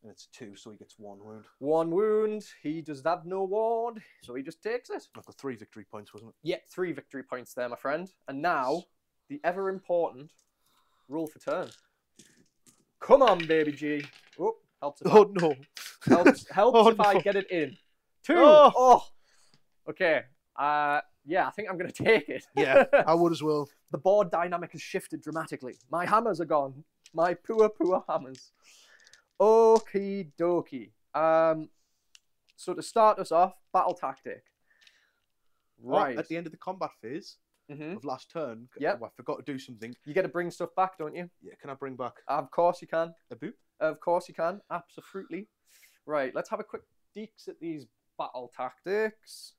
And it's two, so he gets one wound. One wound. He does have no ward, so he just takes it. I've got three victory points, wasn't it? Yeah, three victory points there, my friend. And now, the ever important rule for turn. Come on, baby G. Oh, helps Oh no. helps, helps Oh, if I get it in. Two. Oh. oh. Okay. Uh, yeah, I think I'm going to take it. yeah, I would as well. the board dynamic has shifted dramatically. My hammers are gone. My poor, poor hammers. Okie dokie. Um, so to start us off, battle tactic. Right. at the end of the combat phase hmm of last turn, c- Yep. oh, I forgot to do something. You get to bring stuff back, don't you? Yeah, can I bring back Of course you can. a boot? Of course you can. Absolutely. Right. Let's have a quick deeks at these battle tactics.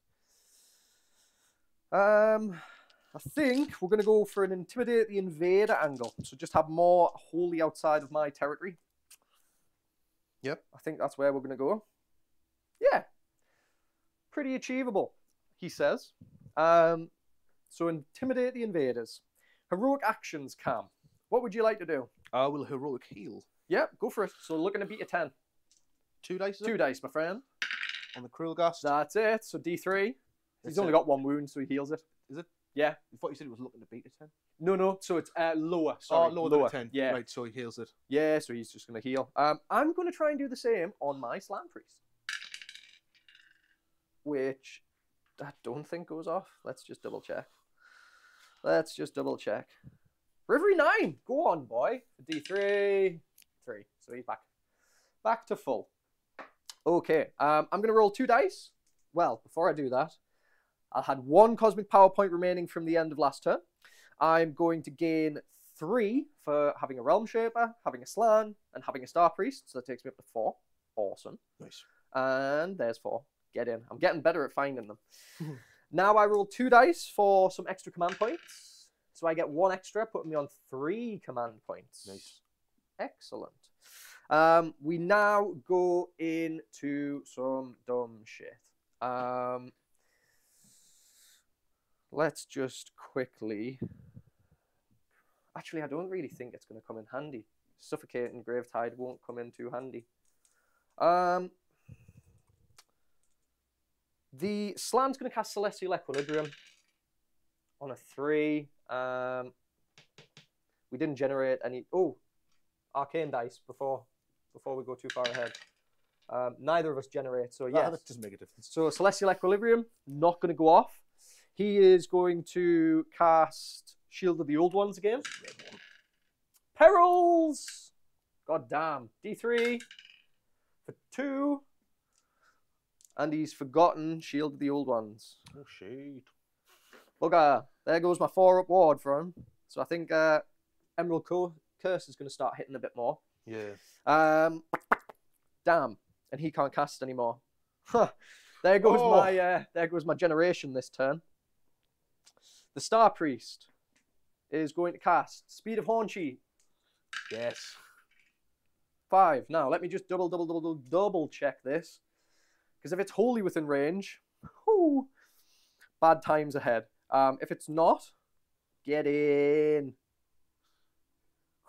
Um, I think we're going to go for an intimidate the invader angle. So just have more wholly outside of my territory. Yep. I think that's where we're going to go. Yeah. Pretty achievable, he says. Um, so intimidate the invaders. Heroic actions, Cam. What would you like to do? I will heroic heal. Yep, go for it. So looking to beat a 10. Two dice? Two dice, my friend. On the Krulghast. That's it. So D3. He's That's only it. got one wound, so he heals it. Is it? Yeah. I thought you said it was looking to beat a ten. No, no. So it's uh, lower. Sorry, oh, lower, than a ten. Yeah. Right, so he heals it. Yeah. So he's just gonna heal. Um, I'm gonna try and do the same on my Slann priest, which I don't think goes off. Let's just double check. Let's just double check. Rivery nine. Go on, boy. D3. Three. So he's back. Back to full. Okay. Um, I'm gonna roll two dice. Well, before I do that, I had one cosmic power point remaining from the end of last turn. I'm going to gain three for having a realm shaper, having a Slann, and having a star priest. So that takes me up to four. Awesome. Nice. And there's four. Get in. I'm getting better at finding them. now I roll two dice for some extra command points. So I get one extra, putting me on three command points. Nice. Excellent. Um, we now go into some dumb shit. Um, let's just quickly. Actually, I don't really think it's going to come in handy. Suffocating Gravetide won't come in too handy. Um, The Slann's going to cast Celestial Equilibrium on a three. Um, we didn't generate any. Oh, arcane dice before before we go too far ahead. Um, neither of us generate, so yeah, yes. that doesn't make a difference. So Celestial Equilibrium not going to go off. He is going to cast Shield of the Old Ones again. Perils. God damn. D3 for two. And he's forgotten Shield of the Old Ones. Oh shit. Bugger. There goes my four up ward for him. So I think uh, Emerald Co- Curse is going to start hitting a bit more. Yeah. Um, damn, and he can't cast anymore. Huh. There goes Oh. my uh, there goes my generation this turn. The Star Priest is going to cast Speed of Huanchi Yes. five. Now let me just double double double double, double check this, because if it's wholly within range, whoo, bad times ahead. Um, if it's not, get in.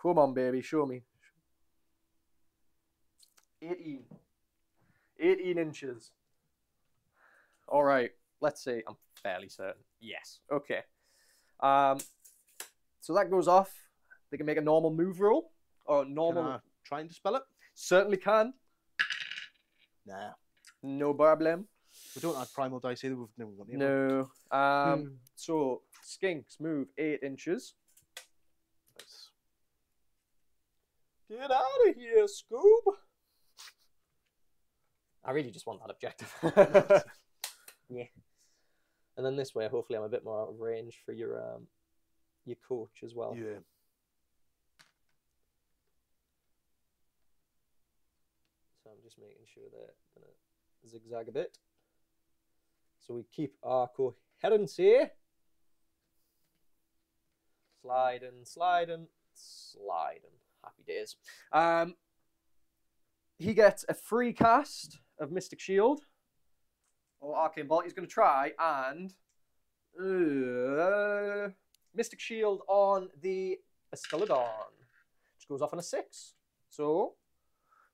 Come on, baby, show me. 18. 18 inches. All right, let's see. I'm fairly certain. Yes. Okay. Um, so that goes off. They can make a normal move roll or Can normal. I try and dispel it? Certainly can. Nah. No problem. We don't have primal dice either. We've never got any. No. Um, Hmm. So skinks move eight inches. Nice. Get out of here, Scoob. I really just want that objective. yeah. And then this way, hopefully, I'm a bit more out of range for your um, your coach as well. Yeah. So I'm just making sure that I'm gonna zigzag a bit. So we keep our coherency. Sliding, sliding, sliding. Happy days. Um, he gets a free cast of Mystic Shield or Arcane Bolt. He's going to try and uh, Mystic Shield on the Bastiladon, which goes off on a six. So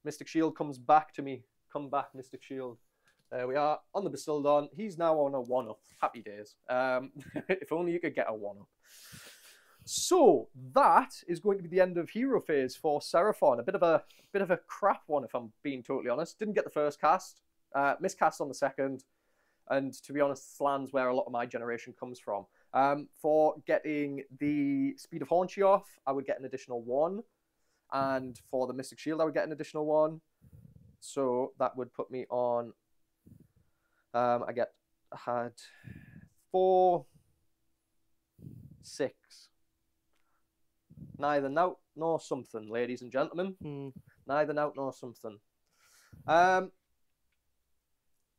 Mystic Shield comes back to me. Come back, Mystic Shield. There we are on the Bastiladon. He's now on a one up. Happy days. Um, if only you could get a one up. So that is going to be the end of hero phase for Seraphon. A bit of a bit of a crap one, if I'm being totally honest. Didn't get the first cast, uh, miscast on the second, and to be honest, Slann's where a lot of my generation comes from. Um, for getting the speed of Huanchi off, I would get an additional one, and for the Mystic Shield, I would get an additional one. So that would put me on. Um, I get had four, six. Neither now nor something, ladies and gentlemen. Hmm. Neither now nor something. Um,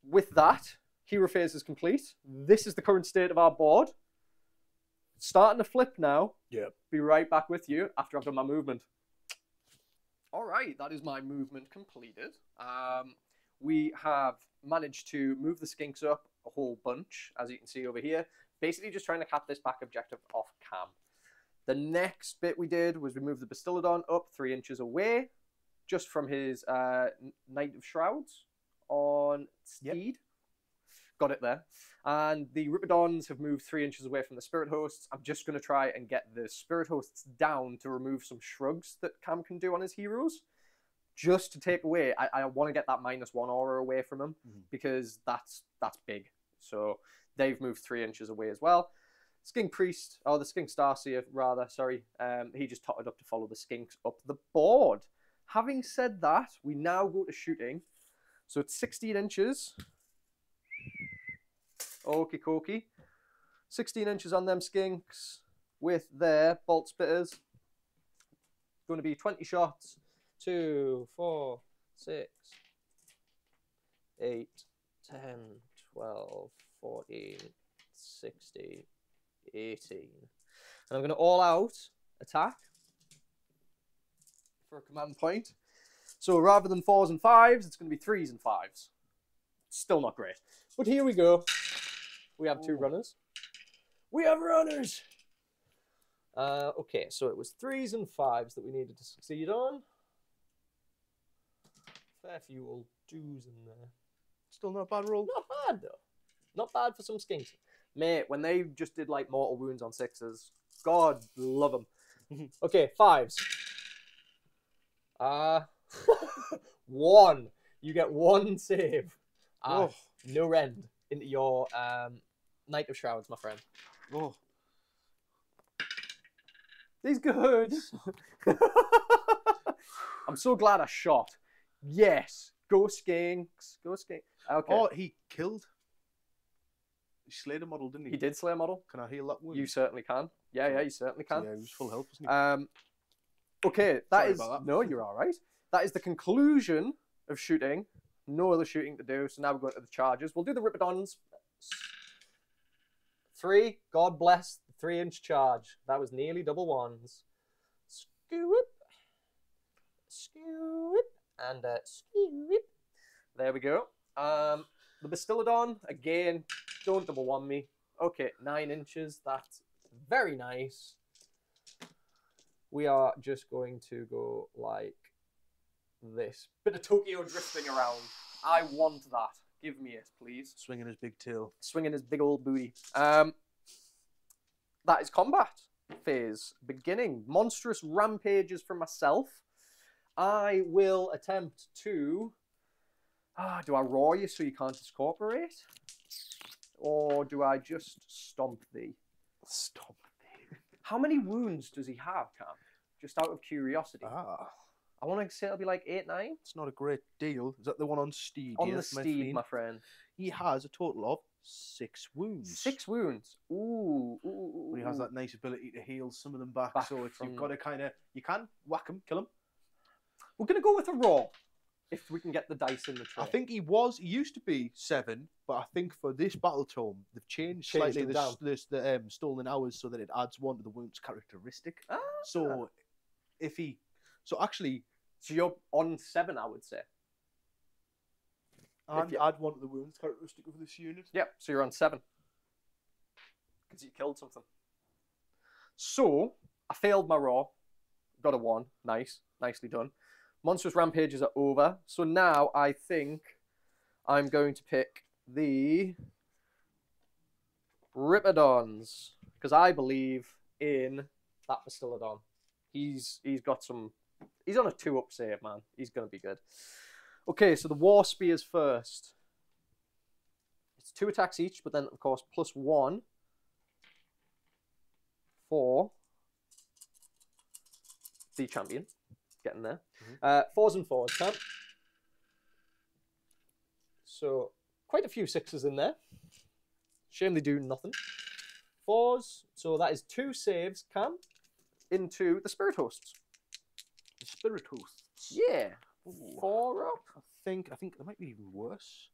with that, hero phase is complete. This is the current state of our board. Starting to flip now. Yeah. Be right back with you after I've done my movement. All right, that is my movement completed. Um, we have managed to move the skinks up a whole bunch, as you can see over here. Basically, just trying to cap this back objective off cam. The next bit we did was we moved the Bastiladon up three inches away, just from his uh, Knight of Shrouds on Yep. Steed. Got it there. And the Raptadons have moved three inches away from the Spirit Hosts. I'm just going to try and get the Spirit Hosts down to remove some shrugs that Cam can do on his heroes. Just to take away, I, I want to get that minus one aura away from him Mhm. because that's that's big. So they've moved three inches away as well. Skink Priest, or the Skink Starseer, rather, sorry, um, he just totted up to follow the Skinks up the board. Having said that, we now go to shooting. So it's 16 inches. Okie dokie. 16 inches on them Skinks with their bolt spitters. Going to be 20 shots. Two, four, six, eight, 10, 12, 14, 16, 18. And I'm going to all out attack for a command point. So rather than fours and fives, it's going to be threes and fives. Still not great. But here we go. We have two Ooh. runners. We have runners! Uh, okay, so it was threes and fives that we needed to succeed on. Fair few old do's in there. Still not a bad roll. Not bad though. Not bad for some skinks. Mate, when they just did like mortal wounds on sixes, God love them. Okay, fives. Uh one. You get one save. Ah, Oh, no rend into your um, Knight of Shrouds, my friend. oh. He's good. I'm so glad I shot. Yes. Go skinks. Go skink. Okay. Oh, he killed. He slayed a model, didn't he? he did slay a model. Can I heal that wound? You certainly can. Yeah, yeah, you certainly can. yeah, he was full health, wasn't he? Um, okay, that is that. no, you're all right. That is the conclusion of shooting. No other shooting to do. So now we're going to the charges. We'll do the Raptadons. Three. God bless the three-inch charge. That was nearly double ones. Scoop. Scoop. And uh, scoop. There we go. Um, the Bastiladon again. Don't double one me. Okay, nine inches. That's Very nice. We are just going to go like this. bit of Tokyo drifting around. I want that. Give me it, please. Swinging his big tail. Swinging his big old booty. Um, that is combat phase beginning. Monstrous rampages from myself. I will attempt to. Ah, do I roar you so you can't discorporate? Or do I just stomp thee? Stop. How many wounds does he have, Cam? Just out of curiosity. Ah, I want to say it'll be like eight, nine. it's not a great deal. Is that the one on Steed? On the my steed, my friend. He has a total of six wounds. Six wounds. Ooh, ooh, ooh, he has that nice ability to heal some of them back. Back so it's, you've got to kind of you can whack him, kill him. We're gonna go with a roar if we can get the dice in the tray. I think he was. He used to be seven, but I think for this battle tome they've changed, Changed slightly the, this, the um, stolen hours so that it adds one to the wounds characteristic. Ah, So if he, so actually, so you're on seven, I would say. and you- add one to the wounds characteristic of this unit. Yep. So you're on seven because you killed something. So I failed my roar. Got a one. Nice, nicely done. Monstrous rampages are over. So now I think I'm going to pick the Raptadons because I believe in That Bastiladon. he's he's got some he's on a two up save man he's gonna be good okay so the war spears first it's two attacks each but then of course plus one for the champion getting there uh, fours and fours Cam. So quite a few sixes in there. Shame they do nothing. Fours. So that is two saves, Cam. into the spirit hosts The spirit hosts. yeah Ooh. four up I think I think they might be even worse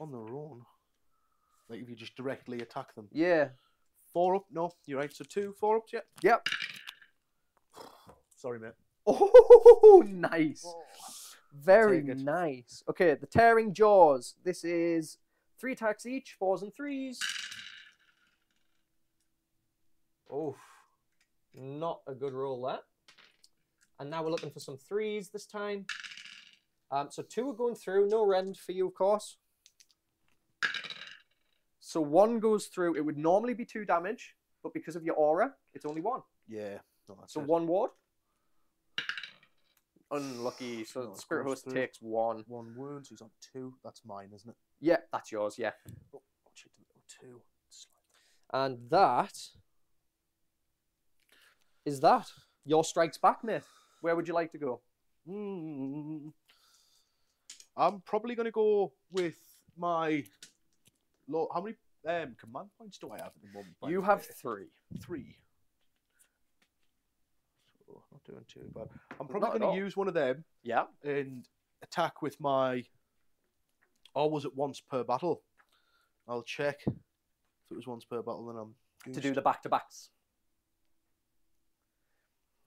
on their own. Like if you just directly attack them. yeah Four up? No, you're right. So two, four up. Yeah. yep Sorry, mate. Oh nice Very nice. Okay, the tearing jaws. This is three attacks each, fours and threes. Oof. Not a good roll that. And now we're looking for some threes this time. Um, so two are going through. No rend for you, of course. So one goes through. It would normally be two damage, but because of your aura, it's only one. Yeah. No, So it. one ward. Unlucky. So No, the spirit host through. takes one. one wound. So he's on two. That's mine, isn't it? Yeah, that's yours. Yeah. Oh, shit, oh, two. And that is that. Your strikes back, mate. Where would you like to go? Mm. I'm probably going to go with my. How many um, command points do I have at the moment? You have three. three. So not doing too bad. I'm probably going to use one of them Yeah. and attack with my. Or was it once per battle? I'll check. If it was once per battle, then I'm. To do the back to backs.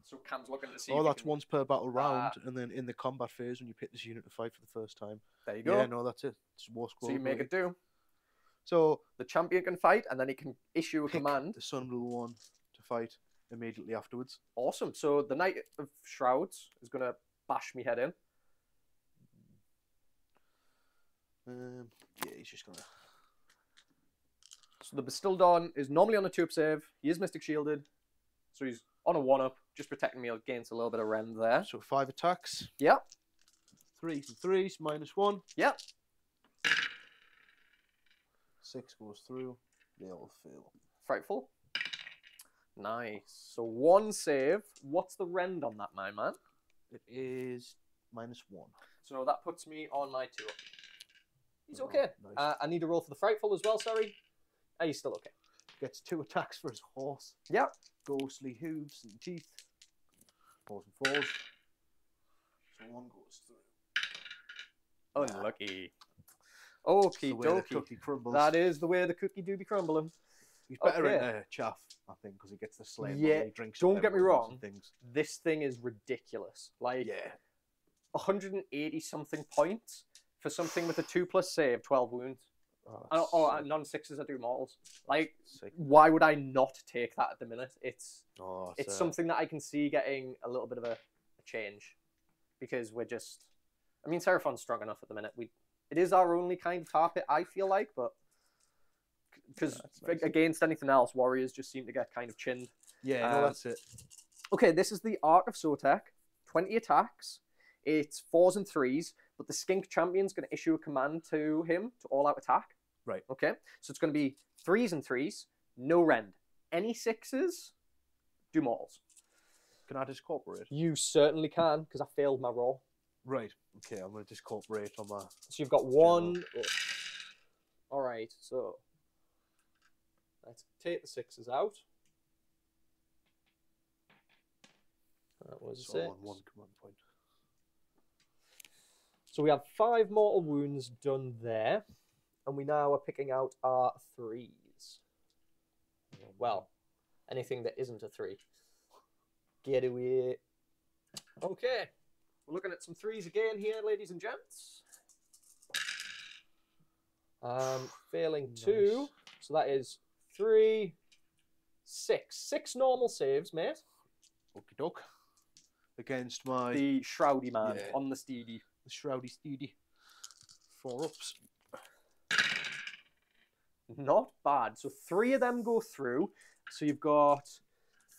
So Cam's looking to see. Oh, that's can- once per battle round, Ah. and then in the combat phase when you pick this unit to fight for the first time. There you go. Yeah, no, that's it. It's war squad. so you make it do. So The champion can fight, and then he can issue a command. the sun Sunblue one to fight immediately afterwards. Awesome. So the Knight of Shrouds is going to bash me head in. Um, yeah, he's just gonna. So the Bastiladon is normally on a two up save. He is Mystic Shielded. So he's on a one up, just protecting me against a little bit of rend there. So five attacks, Yep. threes and threes, minus one. Yep. Six goes through. They all fail. Frightful. Nice. So one save. What's the rend on that, my man? It is minus one. So that puts me on my two up. He's Oh, okay. nice. Uh, I need a roll for the Frightful as well, sorry. Are you still okay. Gets two attacks for his horse. Yep. Ghostly hooves and teeth. Falls and falls. So one goes through. Unlucky. Okie the way the dokie. That is the way the cookie do be crumbling. He's better okay. in there, chaff, I think, because he gets the slam. Yeah, He drinks don't get me wrong. Things. This thing is ridiculous. Like Yeah. 180 something points for something with a two plus save, 12 wounds. Oh, Oh, that's sick. and non sixes I do mortals. Like, Sick. why would I not take that at the minute? It's Oh, it's something that I can see getting a little bit of a, a change because we're just. I mean, Seraphon's strong enough at the minute. We it is our only kind of target, I feel like, but because that's nice. against anything else, warriors just seem to get kind of chinned. Yeah, um, no, that's it. Okay, this is the Ark of Sotek. 20 attacks. It's fours and threes, but the Skink Champion's going to issue a command to him to all out attack. Right. Okay, so it's going to be threes and threes, no rend. Any sixes, do mortals. Can I discorporate? You certainly can, because I failed my roll. Right. Okay, I'm going to discorporate on my. So you've got one. All right, so let's take the sixes out. That was So six. on one command point. So we have five mortal wounds done there, and we now are picking out our threes. Well, anything that isn't a three. Get away. Okay, we're looking at some threes again here, ladies and gents. Um, failing two, Nice. so that is three, six, six normal saves, mate. Okie doke. Against my The shroudy man Yeah. on the steedy. The Shroudy steedy. Four ups. Not bad. So three of them go through. So you've got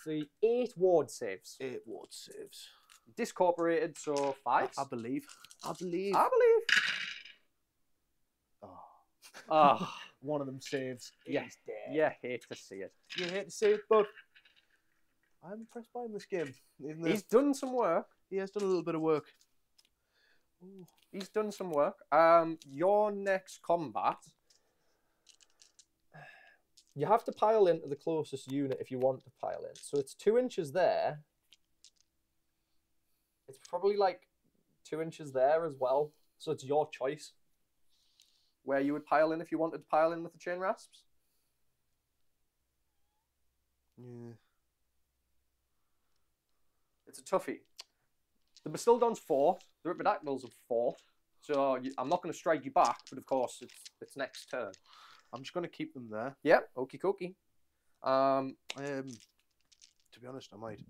the eight ward saves. Eight ward saves. Discorporated, so five. I believe. I believe. I believe. Oh, Ah, one of them saves. Yeah, He's dead. yeah, hate to see it. You hate to see it, but I'm impressed by him this game. Even He's done some work. he has done a little bit of work. Ooh, He's done some work. Um, your next combat, you have to pile into the closest unit if you want to pile in. So it's two inches there. It's probably like two inches there as well. So it's your choice where you would pile in if you wanted to pile in with the chain rasps. yeah. It's a toughie. The Bastiladon's fought. The Ripidactyls have fought. So you, I'm not going to strike you back, but of course it's it's next turn. I'm just going to keep them there. Yep, okie dokie. Um, Um, to be honest, I might.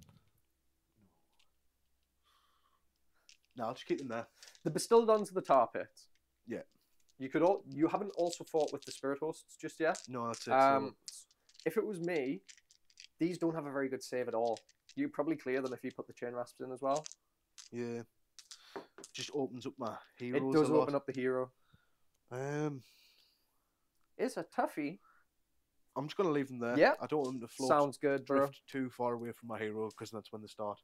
No, I'll just keep them there. the Bastiladons are the tar pits. Yeah. You could all you haven't also fought with the Spirit Hosts just yet. No, that's it. Um, if it was me, these don't have a very good save at all. You probably clear them if you put the chain rasps in as well. yeah. Just opens up my heroes it does open up the hero. Um, It's a toughie. I'm just going to leave them there. Yeah. I don't want them to float Sounds good, bro. drift too far away from my hero because that's when they start.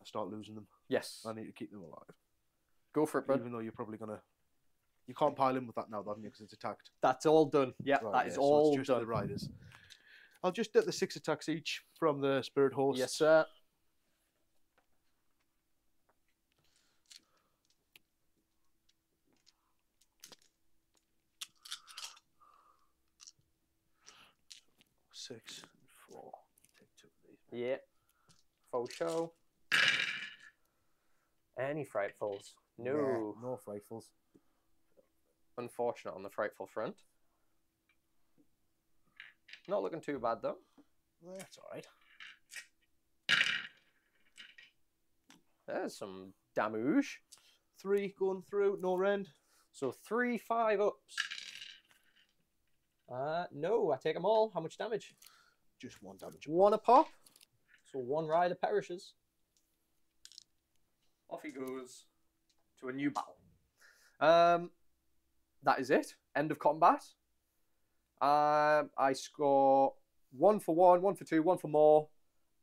I start losing them. Yes. I need to keep them alive. Go for it, bud. Even though you're probably gonna, you can't pile in with that now, haven't you? Because it's attacked. That's all done. Yeah, Right, that is yeah, so all it's just done. the riders. I'll just get the six attacks each from the spirit horse. Yes, sir. Six and four. Take two of these. Yeah. Faux show. Any frightfuls? No. Yeah, no frightfuls. Unfortunate on the frightful front. Not looking too bad though. That's all right. There's some damage. Three going through, no rend. So three five ups. Uh, no, I take them all. How much damage? Just one damage. One a pop. So one rider perishes. Off he goes to a new battle. Um, that is it. End of combat. Um, I score one for one, one for two, one for more,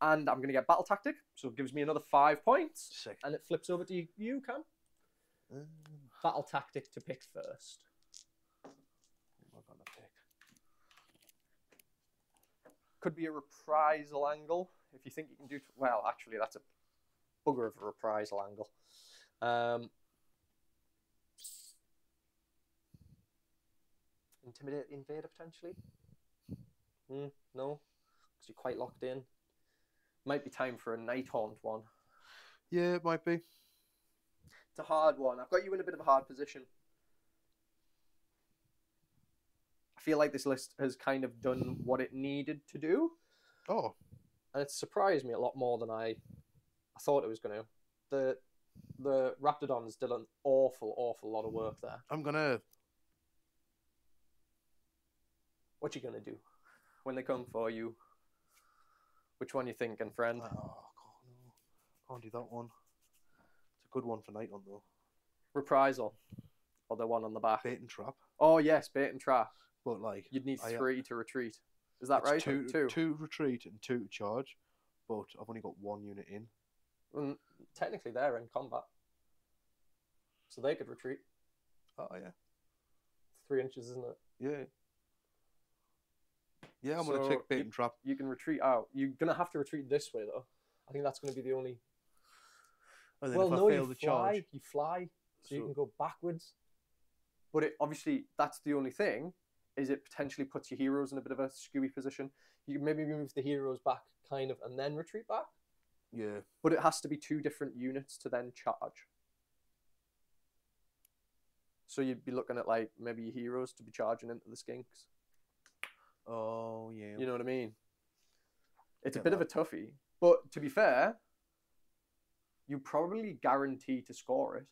and I'm going to get battle tactic, so it gives me another five points. Sick. And it flips over to you, Cam. Um, Battle tactic to pick first. what am gonna pick? Could be a reprisal angle if you think you can do. well, actually, that's a bugger of a reprisal angle. Um, intimidate the invader potentially. Hmm, no, because you're quite locked in. Might be time for a Nighthaunt one. Yeah, it might be. It's a hard one. I've got you in a bit of a hard position. I feel like this list has kind of done what it needed to do. Oh, and it surprised me a lot more than I, I thought it was going to. The the Raptadons did an awful, awful lot of work there. I'm gonna. What you gonna do when they come for you? Which one you thinking, friend? Oh, God, no. Can't do that one. It's a good one for Nighthaunt though. Reprisal, or the one on the back? Bait and trap, Oh yes, bait and trap. but like You'd need I, three to retreat. Is that right? Two, Two. two retreat and two to charge, but I've only got one unit in. And technically, they're in combat, so they could retreat. Oh yeah, Three inches, isn't it? yeah, yeah. I'm gonna So take bait you- and trap. You can retreat out. You're gonna have to retreat this way, though. I think that's going to be the only. Oh, then well, no, you the fly. charge, You fly, so, you can go backwards. But it obviously that's the only thing. Is it potentially puts your heroes in a bit of a skewy position? You maybe move the heroes back, kind of, and then retreat back. yeah, But it has to be two different units to then charge. So you'd be looking at like maybe your heroes to be charging into the skinks. Oh yeah, You know what I mean? It's a bit of a toughie. But to be fair, you probably guarantee to score it.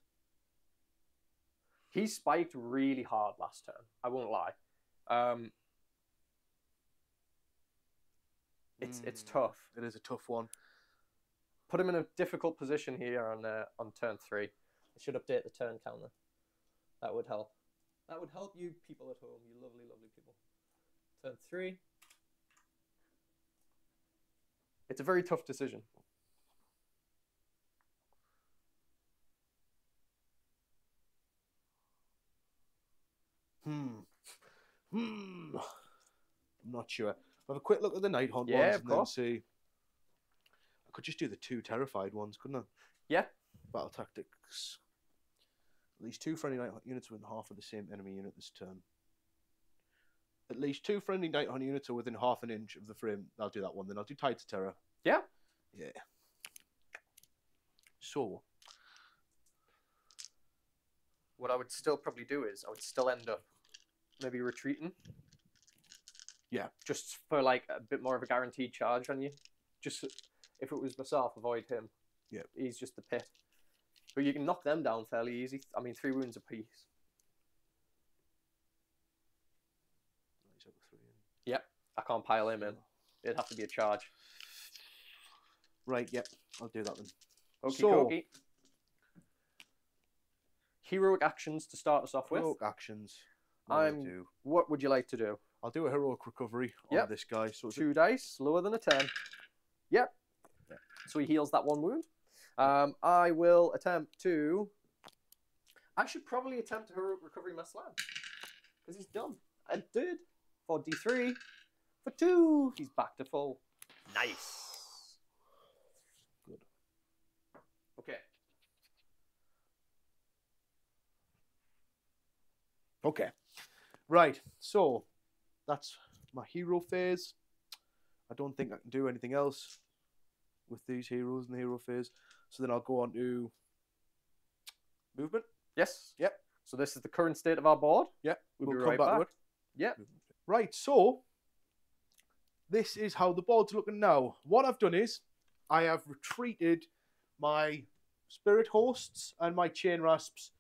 He spiked really hard last turn. I won't lie. Um, it's it's Mm. tough. It is a tough one. Put him in a difficult position here on uh, on turn three. I should update the turn counter. That would help. That would help you people at home, you lovely, lovely people. Turn three. It's a very tough decision. Hmm. Hmm. I'm not sure. I'll Have a quick look at the Nighthaunt Yeah, ones of and then see. I could just do the two terrified ones, couldn't I? Yeah. Battle tactics. At least two friendly Nighthaunt units within half of the same enemy unit this turn. At least two friendly Nighthaunt units are within half an inch of the frame. I'll do that one. Then I'll do Tides of Terror. Yeah. Yeah. So, What I would still probably do is I would still end up maybe retreating. Yeah. Just for like a bit more of a guaranteed charge on you. Just if it was myself, avoid him. Yeah. He's just the pit. But you can knock them down fairly easy. I mean, three wounds apiece. Nice, I've got three in. I can't pile him in. It'd have to be a charge. Right, yep. I'll do that then. Okie So- dokie. Heroic actions to start us off with. Heroic actions. What I'm- do. What would you like to do? I'll do a heroic recovery on this guy. So a Two dice, lower than a 10. Yep. Yeah. So he heals that one wound. Um, I will attempt to. I should probably attempt to heroic recovery my Slann. Because he's done. I did. For D3. For 2. He's back to full. Nice. Good. Okay. Okay. Right. So that's my hero phase. I don't think I can do anything else with these heroes in the hero phase. So then I'll go on to movement. Yes. Yep. So this is the current state of our board. Yep. We'll, We'll come right back back. Yep. Right. So this is how the board's looking now. What I've done is I have retreated my spirit hosts and my chain rasps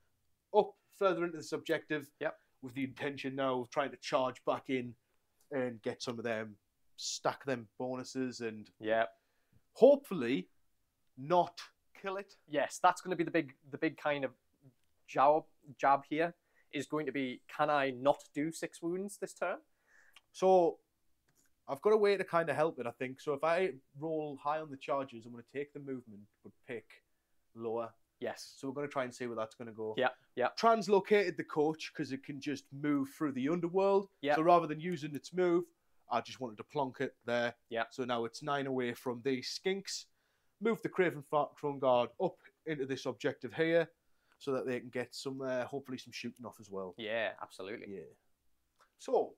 up further into this objective. Yep. With the intention now of trying to charge back in and get some of them, stack them bonuses, and Yeah. hopefully not kill it. Yes, that's going to be the big the big kind of jab jab here is going to be can I not do six wounds this turn? So I've got a way to kind of help it, I think. So if I roll high on the charges, I'm going to take the movement but pick lower. Yes. So we're going to try and see where that's going to go. Yeah, yeah. Translocated the coach because it can just move through the underworld. Yeah. So rather than using its move, I just wanted to plonk it there. Yeah. So now it's nine away from the skinks. Move the Craven Throne Guard up into this objective here so that they can get some, uh, hopefully, some shooting off as well. Yeah, absolutely. Yeah. So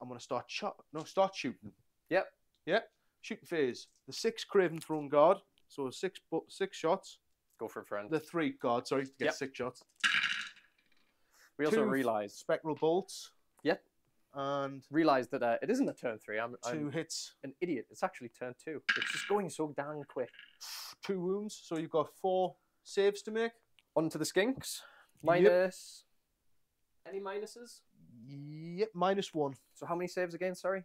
I'm gonna start shot. No, start shooting. Yep. Yep. Shooting phase. The six Craventhrone Guard. So six six shots. Go for it, friend. The three guard. Sorry, get Yep. six shots. we also realized Spectral bolts. Yep. And realized that uh, it isn't a turn three. I'm, 2 I'm hits, an idiot. It's actually turn two. It's just going so damn quick. two wounds. So you've got four saves to make. On to the skinks. Yep. Minus. Any minuses? Yep. Minus one. So how many saves again? Sorry.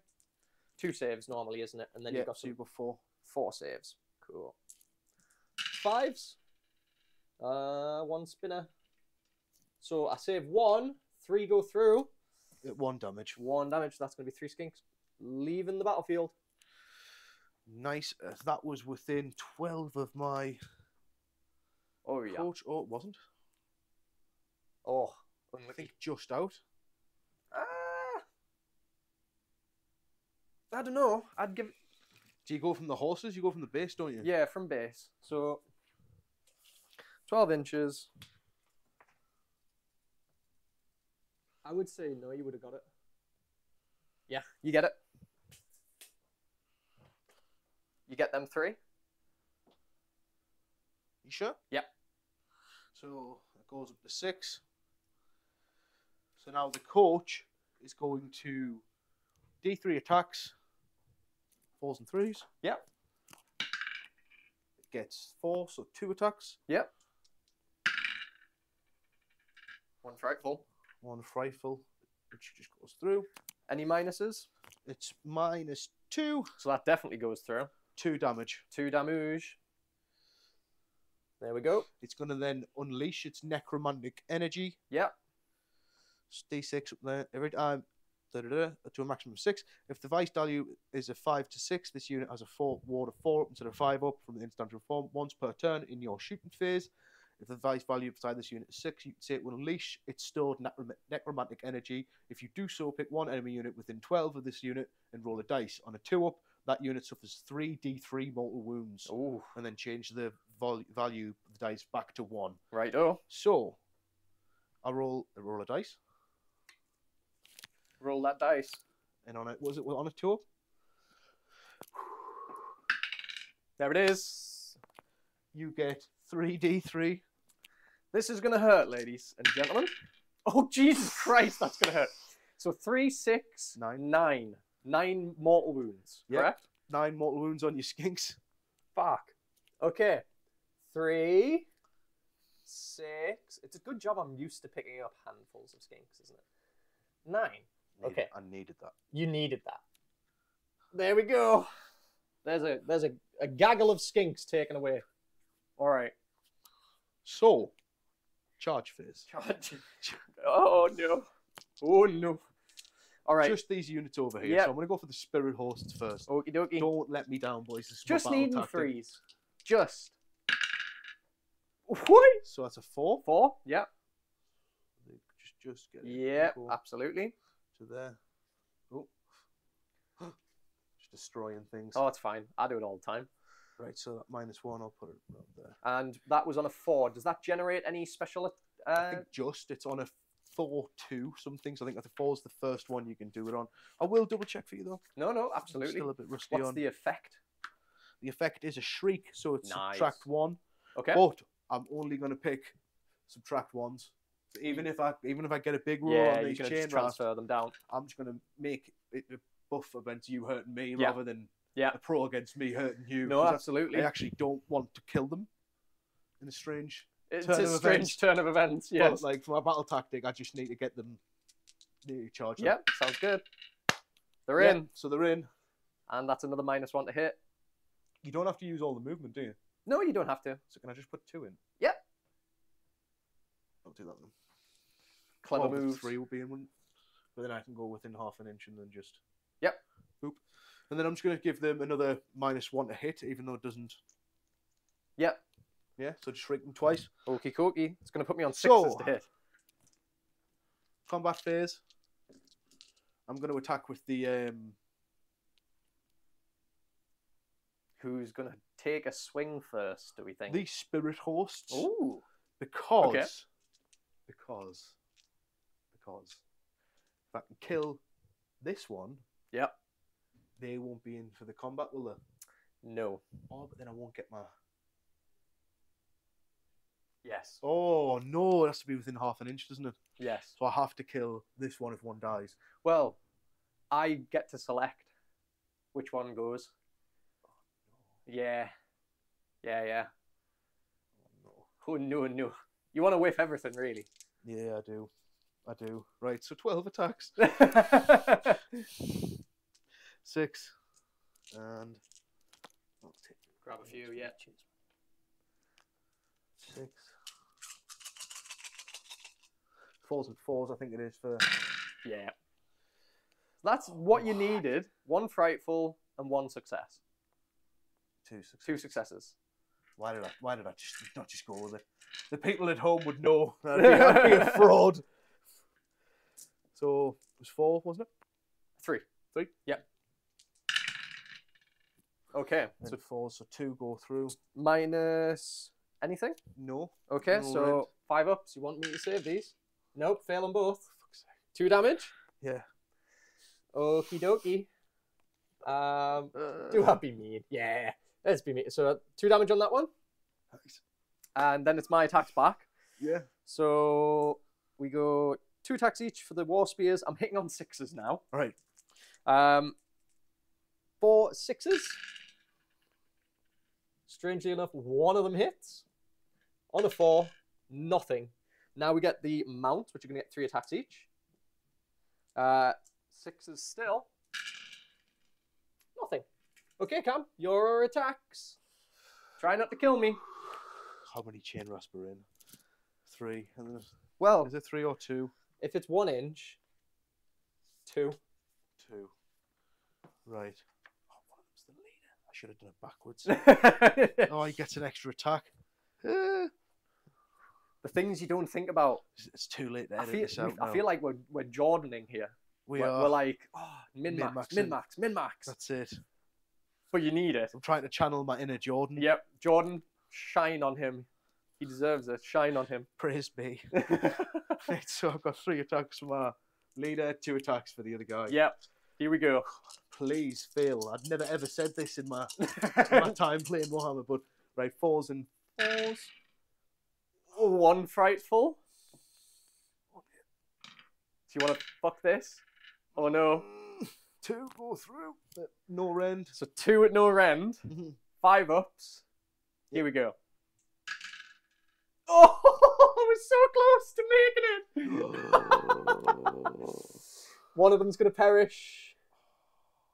Two saves normally, isn't it? And then yeah. you've got so some you've got four. four saves. Cool. Fives. Uh, one spinner. So I save one. Three go through. At one damage. One damage. That's going to be three skinks. Leaving the battlefield. Nice. Uh, that was within twelve of my Oh yeah. coach. Oh, it wasn't. Oh. I Unlucky. think just out. I don't know. I'd give. Do you go from the horses? You go from the base, don't you? Yeah, from base. So. Twelve inches. I would say no. You would have got it. Yeah, you get it. You get them three. You sure? Yep. So it goes up to six. So now the coach is going to D3 attacks, fours and threes. Yep. It gets four, so two attacks, Yep. One frightful. one frightful, which just goes through. Any minuses? It's minus two, So that definitely goes through. two damage. Two damage. There we go. It's going to then unleash its necromantic energy. Yep. D6 up there every time. Da, da, da, to a maximum of six. If the vice value is a five to six, this unit has a four ward of four up instead of five up from the instantial form once per turn in your shooting phase. If the vice value beside this unit is six, you can say it will unleash its stored necromantic energy. If you do so, pick one enemy unit within 12 of this unit and roll a dice. On a two up, that unit suffers 3d3 mortal wounds Ooh. and then change the vol- value of the dice back to one. Right. Oh. So, I roll, I roll a dice, Roll that dice. and on it, was it on a two? There it is. You get 3d3 This is gonna hurt, ladies and gentlemen. Oh Jesus Christ, that's gonna hurt. So three, six, Nine. nine, nine mortal wounds. Yep. Correct. nine mortal wounds on your skinks. Fuck. Okay. Three, six. It's a good job I'm used to picking up handfuls of skinks, isn't it? Nine. Okay. I needed that. You needed that. There we go. There's a there's a, a gaggle of skinks taken away. All right. So, charge phase. Charge. Oh no. Oh no. All right. Just these units over here. Yep. So I'm going to go for the spirit hosts first. Okie dokie. Don't let me down, boys. This is Just battle needing tactic. threes. Just. What? So that's a four. Four? Yeah. Just, just get. Yeah, absolutely. To there. Oh. Just destroying things. Oh, it's fine. I do it all the time. Right, so that minus one, I'll put it right there. And that was on a four. Does that generate any special? I Uh, think just it's on a four two something. So I think the four is the first one you can do it on. I will double check for you though. no, no, I'm absolutely. Still a bit rusty What's on. the effect? The effect is a shriek, so it's Nice. subtract one. Okay. But I'm only going to pick subtract ones. Even if I even if I get a big roll yeah, on these chain transfer them down. I'm just going to make it a buff against you hurting me Yeah. rather than Yeah. a pro against me hurting you. No, absolutely. I actually don't want to kill them in a strange. It's turn a of strange events. turn of events. But like for my battle tactic, I just need to get them nearly charged. up. Yep. Sounds good. They're Yeah, in, So they're in. and that's another minus one to hit. You don't have to use all the movement, do you? No, you don't have to. So can I just put two in? Do that then. Clever Or the moves. Three will be in one. But then I can go within half an inch and then just. Yep. Boop. And then I'm just going to give them another minus one to hit, even though it doesn't. Yep. Yeah, so just shrink them twice. Okie dokie. It's going to put me on sixes So- to hit. Combat phase. I'm going to attack with the. um Who's going to take a swing first, do we think? the spirit hosts. Ooh. Because. Because. Because. If I can kill this one, Yep. they won't be in for the combat, will they? No. Oh, but then I won't get my. Yes. Oh no, it has to be within half an inch, doesn't it? Yes. So I have to kill this one if one dies. Well, I get to select which one goes. Oh, yeah. Yeah, yeah. Oh, no, oh, no. You want to whiff everything, really. Yeah, I do. I do. Right, so 12 attacks. Six. And. Grab a few, yeah. Six. Fours and fours, I think it is for. Yeah. That's what you needed. One frightful and one success. Two success. Two successes. Why did I? Why did I just not just go with it? The people at home would know. I'd be, I'd be a fraud. So it was four, wasn't it? Three. Three? Yep. Okay. So four, so two go through. minus anything? No. Okay, No so rent. five ups. You want me to save these? Nope, fail them both. Fuck's sake. Two damage. Yeah. Okie dokie. Um, Uh, do be mean? Yeah, let's be mean. So two damage on that one, nice. And then it's my attacks back. Yeah. So we go two attacks each for the war spears. I'm hitting on sixes now. Right. Um, four sixes. Strangely enough, one of them hits. On a four, nothing. Now we get the mount, which are going to get three attacks each. Uh, sixes still. Nothing. Okay, Cam, your attacks. Try not to kill me. How many chain rasp are in? Three. And then Well, is it three or two? if it's one inch, two. Two. Right. Oh, one of them's the leader. I should have done it backwards. oh, he gets an extra attack. The things you don't think about. it's- too late to I feel, I feel like we're, we're Jordaning here. we we're, are. we're like, oh, min max, min max, min max. That's it. But you need it. I'm trying to channel my inner Jordan. Yep, Jordan, shine on him. He deserves it. Shine on him. Praise be. right, so I've got three attacks for my leader, two attacks for the other guy. yep, here we go. Please fail. I'd never ever said this in my, my time playing Warhammer, but right, fours and fours. One frightful. Do you want to fuck this? Oh no. Two go through, but no rend. So two at no rend, Mhm. five ups. Here we go. Oh, we're so close to making it. One of them's gonna perish.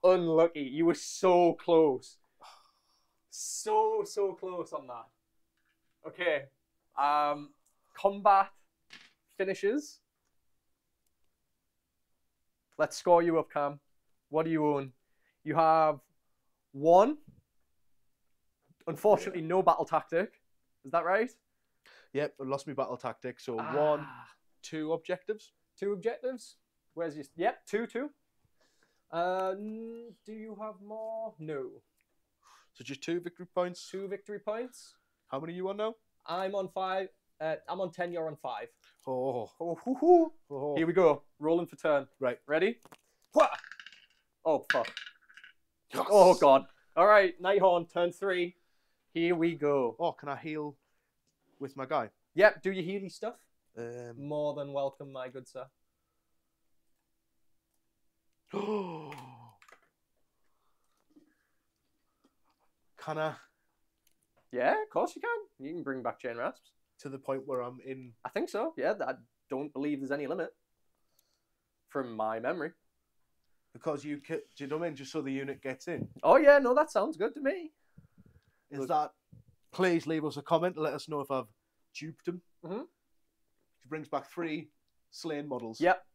Unlucky. You were so close. So so close on that. Okay. Um combat finishes. Let's score you up, Cam. What do you own? You have one. Unfortunately, no battle tactic. Is that right? Yep, I lost my battle tactic. So one, Ah. two objectives. Two objectives. Where's your? Yep, two, two. Uh, do you have more? No. So just two victory points. Two victory points. How many you on now? I'm on five. Uh, I'm on ten. You're on five. Oh, Oh, hoo, hoo. oh. Here we go. Rolling for turn. Right. Ready? Wha- Oh fuck. Oh god. All right. Nighthaunt. Turn three. Here we go. Oh, can I heal with my guy? Yep. Do your healy stuff. Um, More than welcome, my good sir. can I Yeah, of course you can. You can bring back chain rasps. to the point where I'm in? I think so. Yeah, I don't believe there's any limit from my memory. because you ca- do you know what I mean? Just so the unit gets in. Oh yeah, no, that sounds good to me. Is Look- that? Please leave us a comment. Let us know if I've duped him. Mhm. He brings back three slain models. Yep.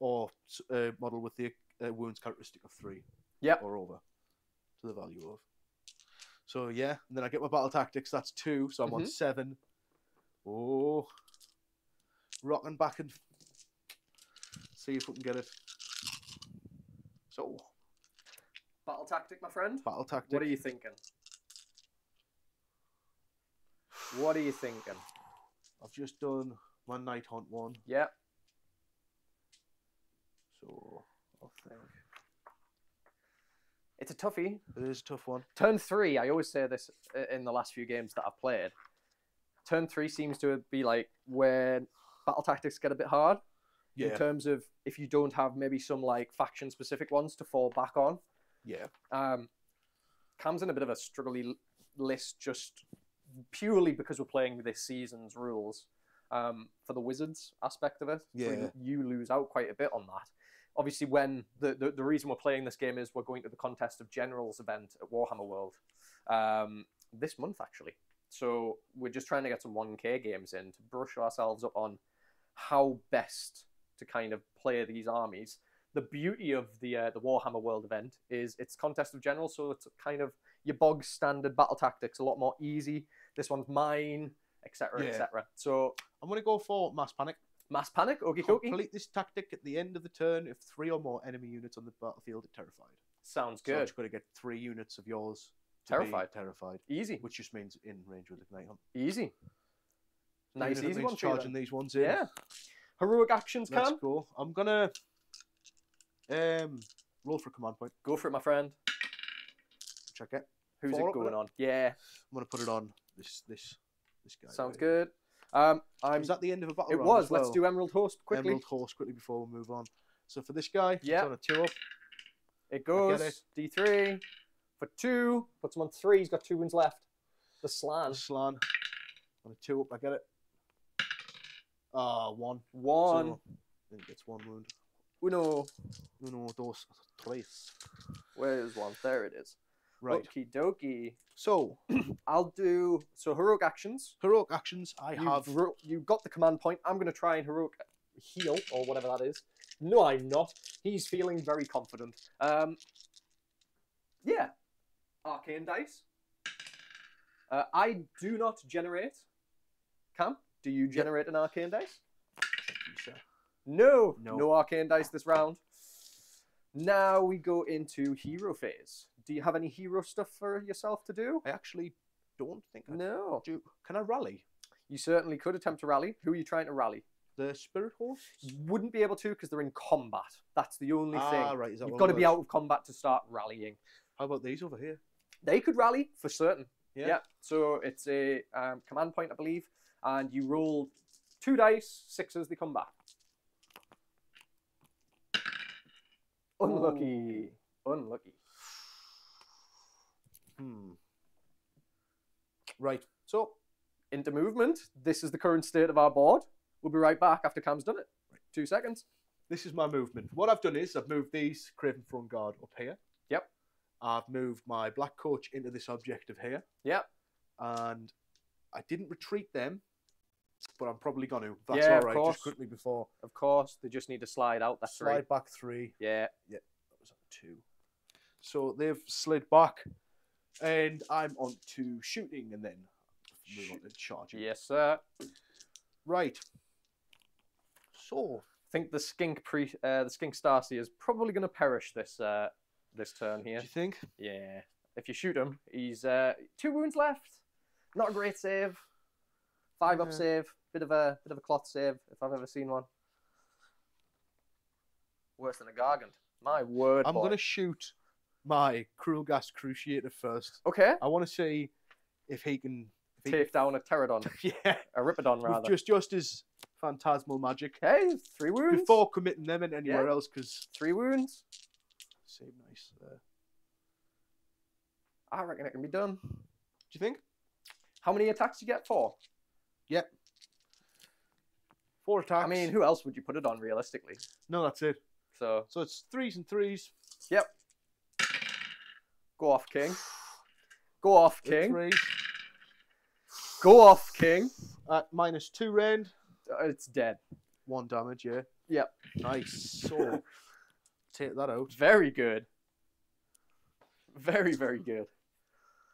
Or a model with the uh, wounds characteristic of three. Yep. Or over. To the value of. So yeah, and then I get my battle tactics. That's two, so I'm on Mhm. seven. Oh, rocking back and see if we can get it. So Battle tactic, my friend. battle tactic. What are you thinking? What are you thinking? I've just done my nighthaunt one, Yeah. so I think It's a toughie. it is a tough one. Turn three, I always say this uh, in the last few games that I've played. Turn three seems to be like where battle tactics get a bit hard in terms of if you don't have maybe some like faction specific ones to fall back on. Yeah, Um, Cam's in a bit of a struggly list just purely because we're playing this season's rules. Um, for the wizards aspect of it, So Yeah. you lose out quite a bit on that. Obviously, when the, the, the reason we're playing this game is we're going to the contest of generals event at Warhammer World um, this month actually. So we're just trying to get some 1K games in to brush ourselves up on how best to kind of play these armies the beauty of the uh, the Warhammer World event is it's contest of generals, so it's kind of your bog standard battle tactics, a lot more easy. This one's mine, etc., Yeah. etc. So I'm gonna go for mass panic. mass panic, okie dokie, Complete this tactic at the end of the turn if three or more enemy units on the battlefield are terrified. sounds good. So good. just got to get three units of yours Terrified. terrified, Easy, which just means in range with the nighthaunt. easy, nice, Even if it easy one charging these ones in. Yeah, heroic actions, Let's Cam. go. I'm gonna um roll for a command point. Go for it, my friend. Check it. Who's Four it up going on? Yeah, I'm gonna put it on this this this guy. sounds right good. Um. I'm. Was that the end of a battle It round was. as Let's do Emerald Host quickly. Emerald Host quickly before we move on. So for this guy, Yeah. on a two up. It goes it. D3 for two. Puts him on three. He's got two wounds left. The The slann. slann on a two up. I get it. Ah, one. One. So, gets one wound. Uno. Uno, dos, tres. Where's one? There it is. Right. Okie dokie. So I'll do so heroic actions. heroic actions. I You have. you got the command point. I'm going to try and heroic heal or whatever that is. No, I'm not. He's feeling very confident. Um, yeah, arcane dice. Uh, I do not generate. Cam, do you generate an arcane dice? No, No. no arcane dice this round. Now we go into hero phase. Do you have any hero stuff for yourself to do? I actually don't think I No. do. Can I rally You certainly could attempt to rally. Who are you trying to rally? the spirit host? You wouldn't be able to because they're in combat. That's the only Ah, thing. right. You've got to be out of combat to start rallying. How about these over here? They could rally for certain. Yeah. So it's a um, command point, I believe, and you roll two dice, sixes, they come back. Unlucky. Unlucky. Hmm. Right. So Into movement. This is the current state of our board. We'll be right back after Cam's done it. Two seconds. this is my movement. What I've done is I've moved these Craventhrone Guard up here. Yep. I've moved my Black Coach into this objective here. Yep. And I didn't retreat them, but I'm probably going to. That's Yeah, all course. Just quickly before. Of course, they just need to slide out. That's slide right. back three. Yeah. Yeah. That was on two. So they've slid back, and I'm on to shooting, and then move on to charging. Yes, sir. Right. So I think the skink pre uh, the skink Starcy is probably going to perish this uh, this turn here. do you think? Yeah. If you shoot him, he's uh, two wounds left. Not a great save. Five up Yeah. save. Bit of a bit of a cloth save if I've ever seen one. Worse than a gargant. My word. I'm boy. gonna shoot my Krulghast Cruciator first. Okay. I want to see if he can. If he Take down a pterodon, yeah, a ripodon with rather. just just as phantasmal magic Okay, three wounds. before committing them in anywhere Yeah. else because Three wounds. seem nice. Uh, I reckon it can be done. do you think? How many attacks do you get? Four. Four attacks. I mean, who else would you put it on realistically? no, that's it. So So it's threes and threes. Yep. go off, king. Go off, king. Go off, king. At minus two rend. Uh, It's dead. One damage, yeah. Yep. Nice. So take that out. Very good. Very, very good.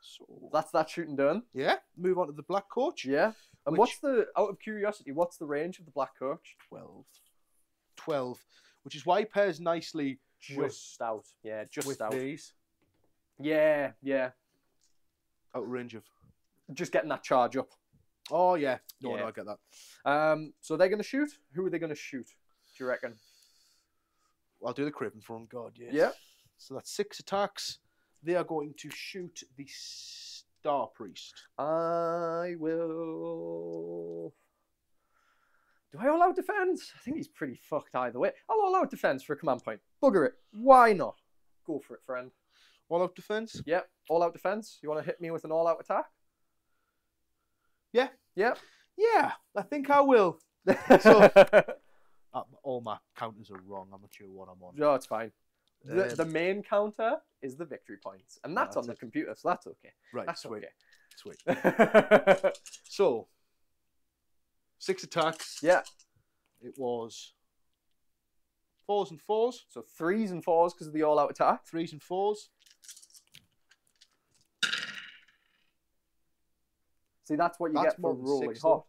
So That's that shooting done. yeah. Move on to the black coach. Yeah. And Which- what's the out of curiosity? What's the range of the black coach? 12. 12. Which is why he pairs nicely with, Just out. Yeah, just with out. these. Yeah, yeah. Out of range of. Just getting that charge up. Oh yeah. No, Yeah. no, I get that. Um, so they're gonna shoot. Who are they gonna shoot? Do you reckon? I'll do the Craventhrone Guard, yeah. Yeah. So that's six attacks. They are going to shoot the Star Priest. I will. Do I all out defense? I think he's pretty fucked either way. I'll all out defense for a command point. Bugger it. Why not? Go for it, friend. All out defense. Yep. All out defense. You want to hit me with an all out attack? Yeah. Yep. Yeah, I think I will. so, Uh, all my counters are wrong. I'm not sure what I'm on. no, it's fine. The, the uh, main counter is the victory points, and that's on the it. computer, so that's okay. Right, That's sweet, okay. sweet. So, six attacks. yeah. It was fours and fours, So threes and fours because of the all out attack. threes and fours. See, that's what you That's get for rolling six, though. hot.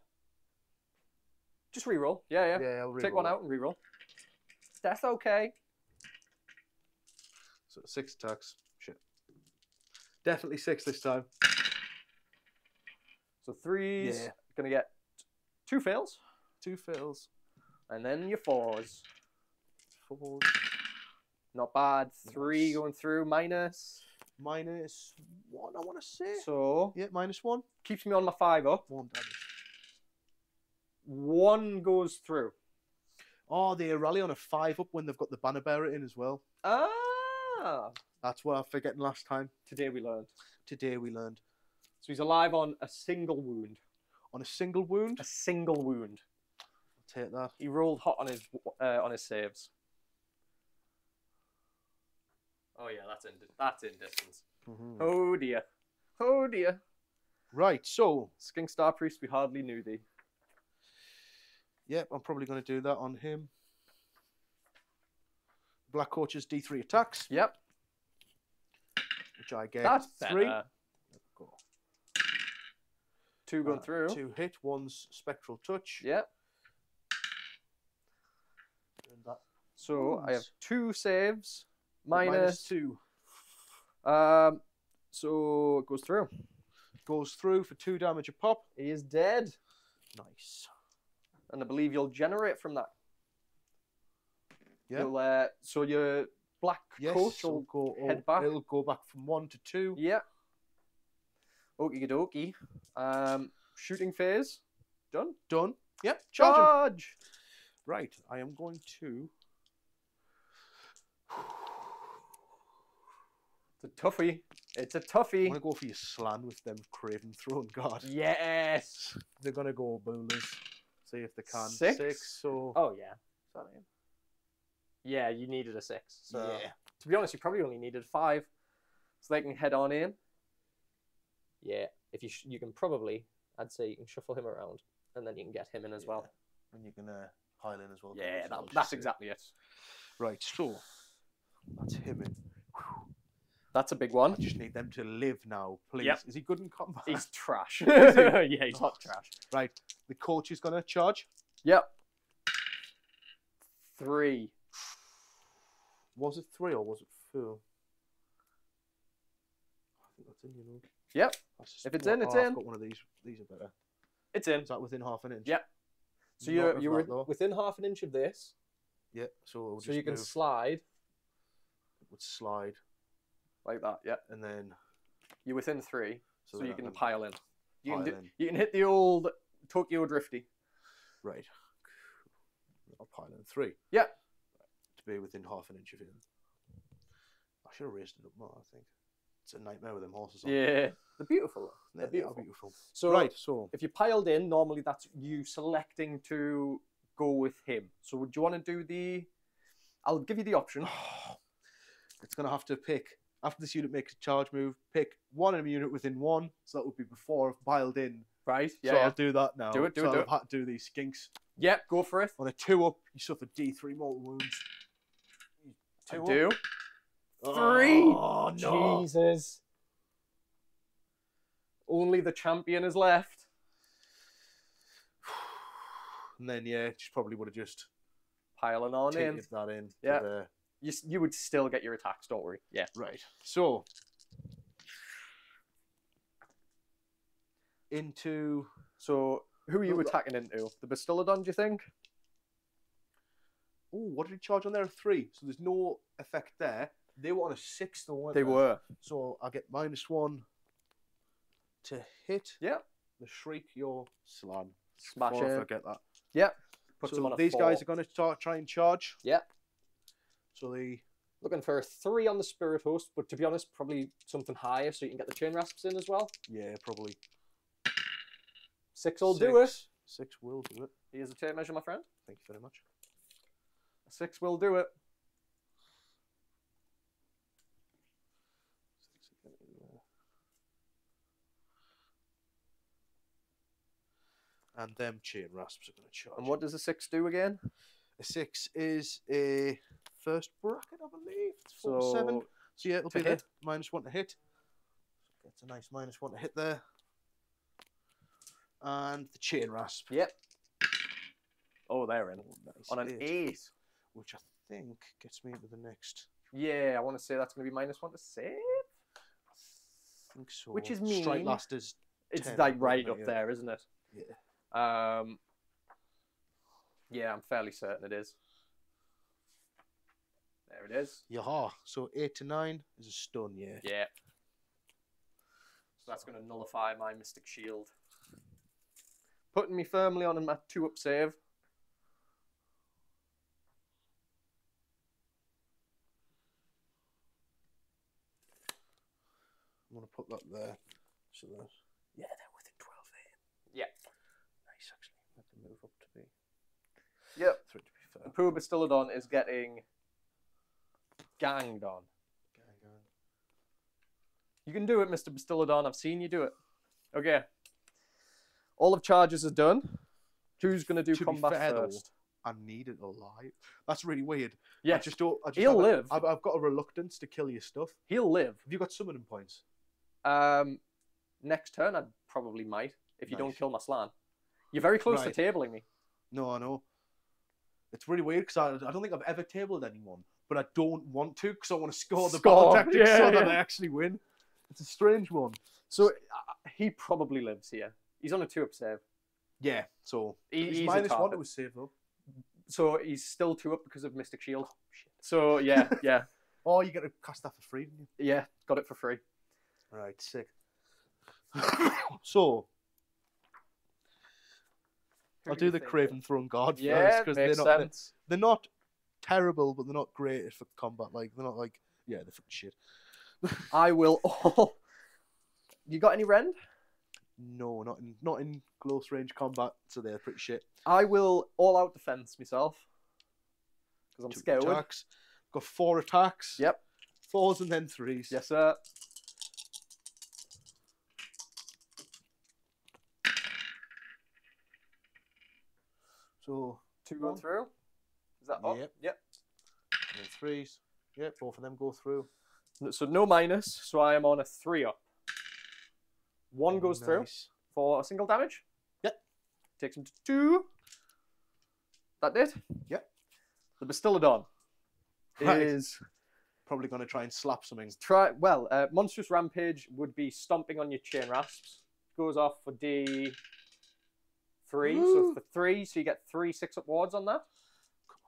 Just re-roll. Yeah, yeah. I'll Take one out and re-roll. That's okay. So six attacks. Shit. Definitely six this time. So threes, Yeah. gonna get two fails, Two fails. and then your fours. Fours. Not bad. Three Nice. going through minus. Minus one, I want to say. So Yeah, minus one. keeps me on my five up. One damage. One goes through. Oh, they rally on a five up when they've got the banner bearer in as well. Ah. That's what I was forgetting last time. Today we learned. Today we learned. So he's alive on a single wound. On a single wound, A single wound. take that. He rolled hot on his uh, on his saves. Oh yeah, that's in that's in distance. Mhm. Oh dear. Oh dear. Right, so, Skink Star Priest, we hardly knew thee. yep, I'm probably going to do that on him. Black Coach's D3 attacks, Yep, which I get that's three. better. Two going Uh, through. Two hit, one's spectral touch. Yep. So I have two saves. minus Minus. two Um. So it goes through. goes through for two damage a pop. He is dead, Nice. and I believe you'll generate from that. Yeah. You'll, uh, so your black Yes, coach it'll go head oh, back. It'll go back from one to two. Yeah. Okie dokie. Um, shooting phase. Done. Done. Yep. Charge. Charge. Right. I am going to. It's a toughie. It's a I'm gonna go for your slann with them Craventhrone Guard. Yes. They're gonna go boomers. See if they can. Six? So. Oh yeah. Yeah, you needed a six. So yeah. to be honest, you probably only needed five, so they can head on in. Yeah, if you sh- you can probably, I'd say you can shuffle him around, and then you can get him in as well. And you can uh, pile in as well. Yeah, that, that's exactly it. Right. So. That's him in. That's a big one. I just need them to live now, please. Yep. Is he good in combat? He's trash. yeah, he's hot trash. Right. The coach is gonna charge. Yep. Three. Was it three or was it four? I think that's in, you know. Yep, If it's in, it's oh, in. I've got one of these. These are better. it's in. Is that within half an inch? Yep. So Not you're you're that, within half an inch of this, Yeah. So so you can move, slide it would slide, like that. Yeah, and then you're within three, so, then you can pile in. You can do, in. you can hit the old Tokyo Drifty. Right. I'll pile in three. Yeah. To be within half an inch of him. I should have raised it up more. I think it's a nightmare with them horses. On. Yeah, they're beautiful. They're, They're they are beautiful. beautiful. So right. So if you piled in, normally that's you selecting to go with him. So would you want to do the I'll give you the option. it's going to have to pick, after this unit makes a charge move, pick one enemy unit within one. So that would be before I've piled in. Right? Yeah. so yeah. I'll do that now. Do it, do so it, do I've it. had to do these skinks. Yep, go for it. On a two up, you suffer D3 mortal wounds. I Two up. do. Three. Oh, no. Jesus. Only the champion is left. And then, yeah, she probably would have just Piling on in. taken that in. Yeah. but, uh, You, you would still get your attacks, don't worry. Yeah. Right. So into So, who are you attacking into? The Bastiladon, do you think? Oh, what did he charge on there? A three. So there's no effect there. They were on a six though. weren't They were. So I get minus one to hit. Yeah. The shriek your slann. Smash Before I it. forget that. Yep. Puts so them on a these four. guys are going to try and charge. Yeah. So they Looking for a three on the Spirit Host, but to be honest, probably something higher so you can get the Chain Rasps in as well. yeah probably Six will do it. Six- Six will do it. Here's a tape measure, my friend. Thank you very much. Six will do it. And them chain rasps are going to charge. And what does a six do again? A six is a first bracket, I believe. It's four So, seven. So yeah, it'll be the minus one to hit. Gets a nice minus one to hit there. And the chain rasp. Yep. Oh, they're in. Nice On an eight, eight. Which I think gets me into the next. Yeah, I want to say that's going to be minus one to save. I think so. Which is Strike mean. last is It's like right up Yeah. there, isn't it? Yeah. Um. Yeah, I'm fairly certain it is. There it is. Yaha. So eight to nine is a stun, yeah. Yeah. So that's going to nullify my Mystic Shield. Putting me firmly on a two up save. Put that there. So that yeah, they're within twelve there. Yeah. Nice actually. Let them move up to be Yep. for it to be fair. And poor Bastiladon is getting ganged on. Gang, gang. You can do it, Mr. Bastiladon. I've seen you do it. Okay. All of charges are done. Who's going to do To be combat fair, though, first? I need it alive. That's really weird. I just don't. I just He'll have a- live. I've, I've got a reluctance to kill your stuff. he'll live. Have you got summoning points? Um, next turn, I probably might if you don't kill my slann. You're very close Right. to tabling me. No, I know. It's really weird because I, I don't think I've ever tabled anyone, but I don't want to because I want to score the Score, battle tactics yeah, so that. I actually win. It's a strange one. So uh, he probably lives here. He's on a two up save. Yeah. So He- he's he's minus one to his save though. So he's still two up because of Mystic Shield. So yeah, yeah, Oh, you get to cast that for free, didn't you? yeah. Got it for free. Right, sick. so Who I'll do do the Craventhrone Guard first because they're not they're, they're not terrible, but they're not great for combat. Like they're not like yeah, they're fucking shit. I will. all. you got any rend? No, not in not in close range combat, so they're pretty shit. I will all out defense myself because I'm Two scared. attacks. Got four attacks. Yep. Fours and then threes. Yes, sir. So Two go through. Is that up? Yep. Yep. and then threes. Yep, both of them go through. So no minus. So I am on a three up. One goes through for a single damage. Yep. Takes him to two. That did. Yep. The Bastiladon Right. is Probably gonna try and slap something. try well. Uh, Monstrous Rampage would be stomping on your chain rasps. Goes off for D three. So for three, so you get three six up wards on that. Come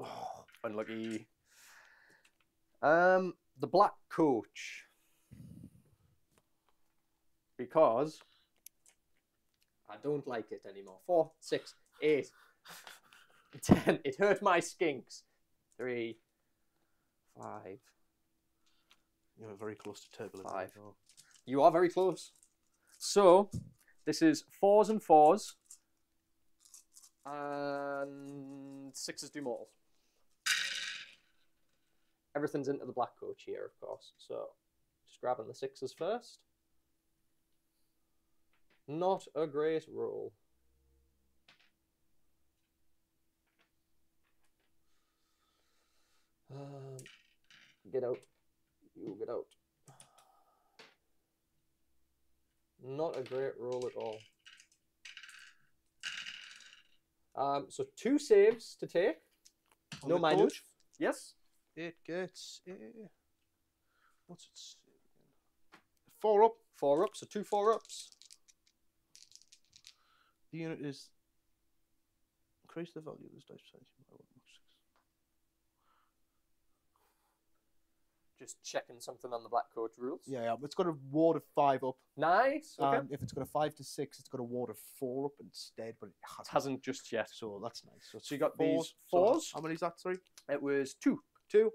on. Oh, Unlucky. Um, the Black Coach. Because I don't like it anymore. Four, six, eight, ten. It hurt my skinks. Three, five. you're very close to turbulence. Five. You are very close. So, this is fours and fours. And sixes do mortals. Everything's into the black coach here, of course. So just grabbing the sixes first. Not a great roll. Um, get out. You get out. Not a great roll at all. Um, so two saves to take. On No minus. Yes. It gets. Uh, what's it? Four up. Four ups, so two four ups. The unit is. Increase the value of this dice percentage by one more six. Just checking something on the black coach rules. Yeah, yeah, it's got a ward of five up. Nice. Okay. Um, if it's got a five to six, it's got a ward of four up instead, but it hasn't. Hasn't just yet. So that's nice. So, So you got fours. these So fours. how many's that? Sorry, It was two. two,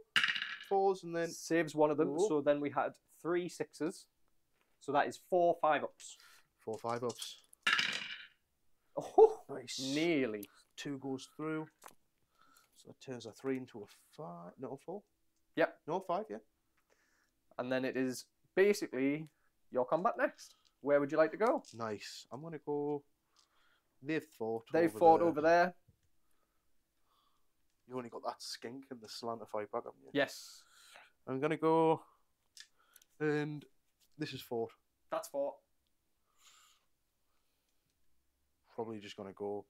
fours, and then Saves one of them. Ooh. So then we had three sixes. So that is four five ups. four, five ups. Oh, Nice. nearly. Two goes through. So that turns a three into a five. No, four. Yep. No, five. Yeah. And then it is basically your combat next. Where would you like to go? Nice. I'm gonna go. They've fought. They've over fought there. over there. You only got that skink and the slant to fight back, haven't you? Yes. I'm gonna go. And this is fought. That's fought. Probably just gonna go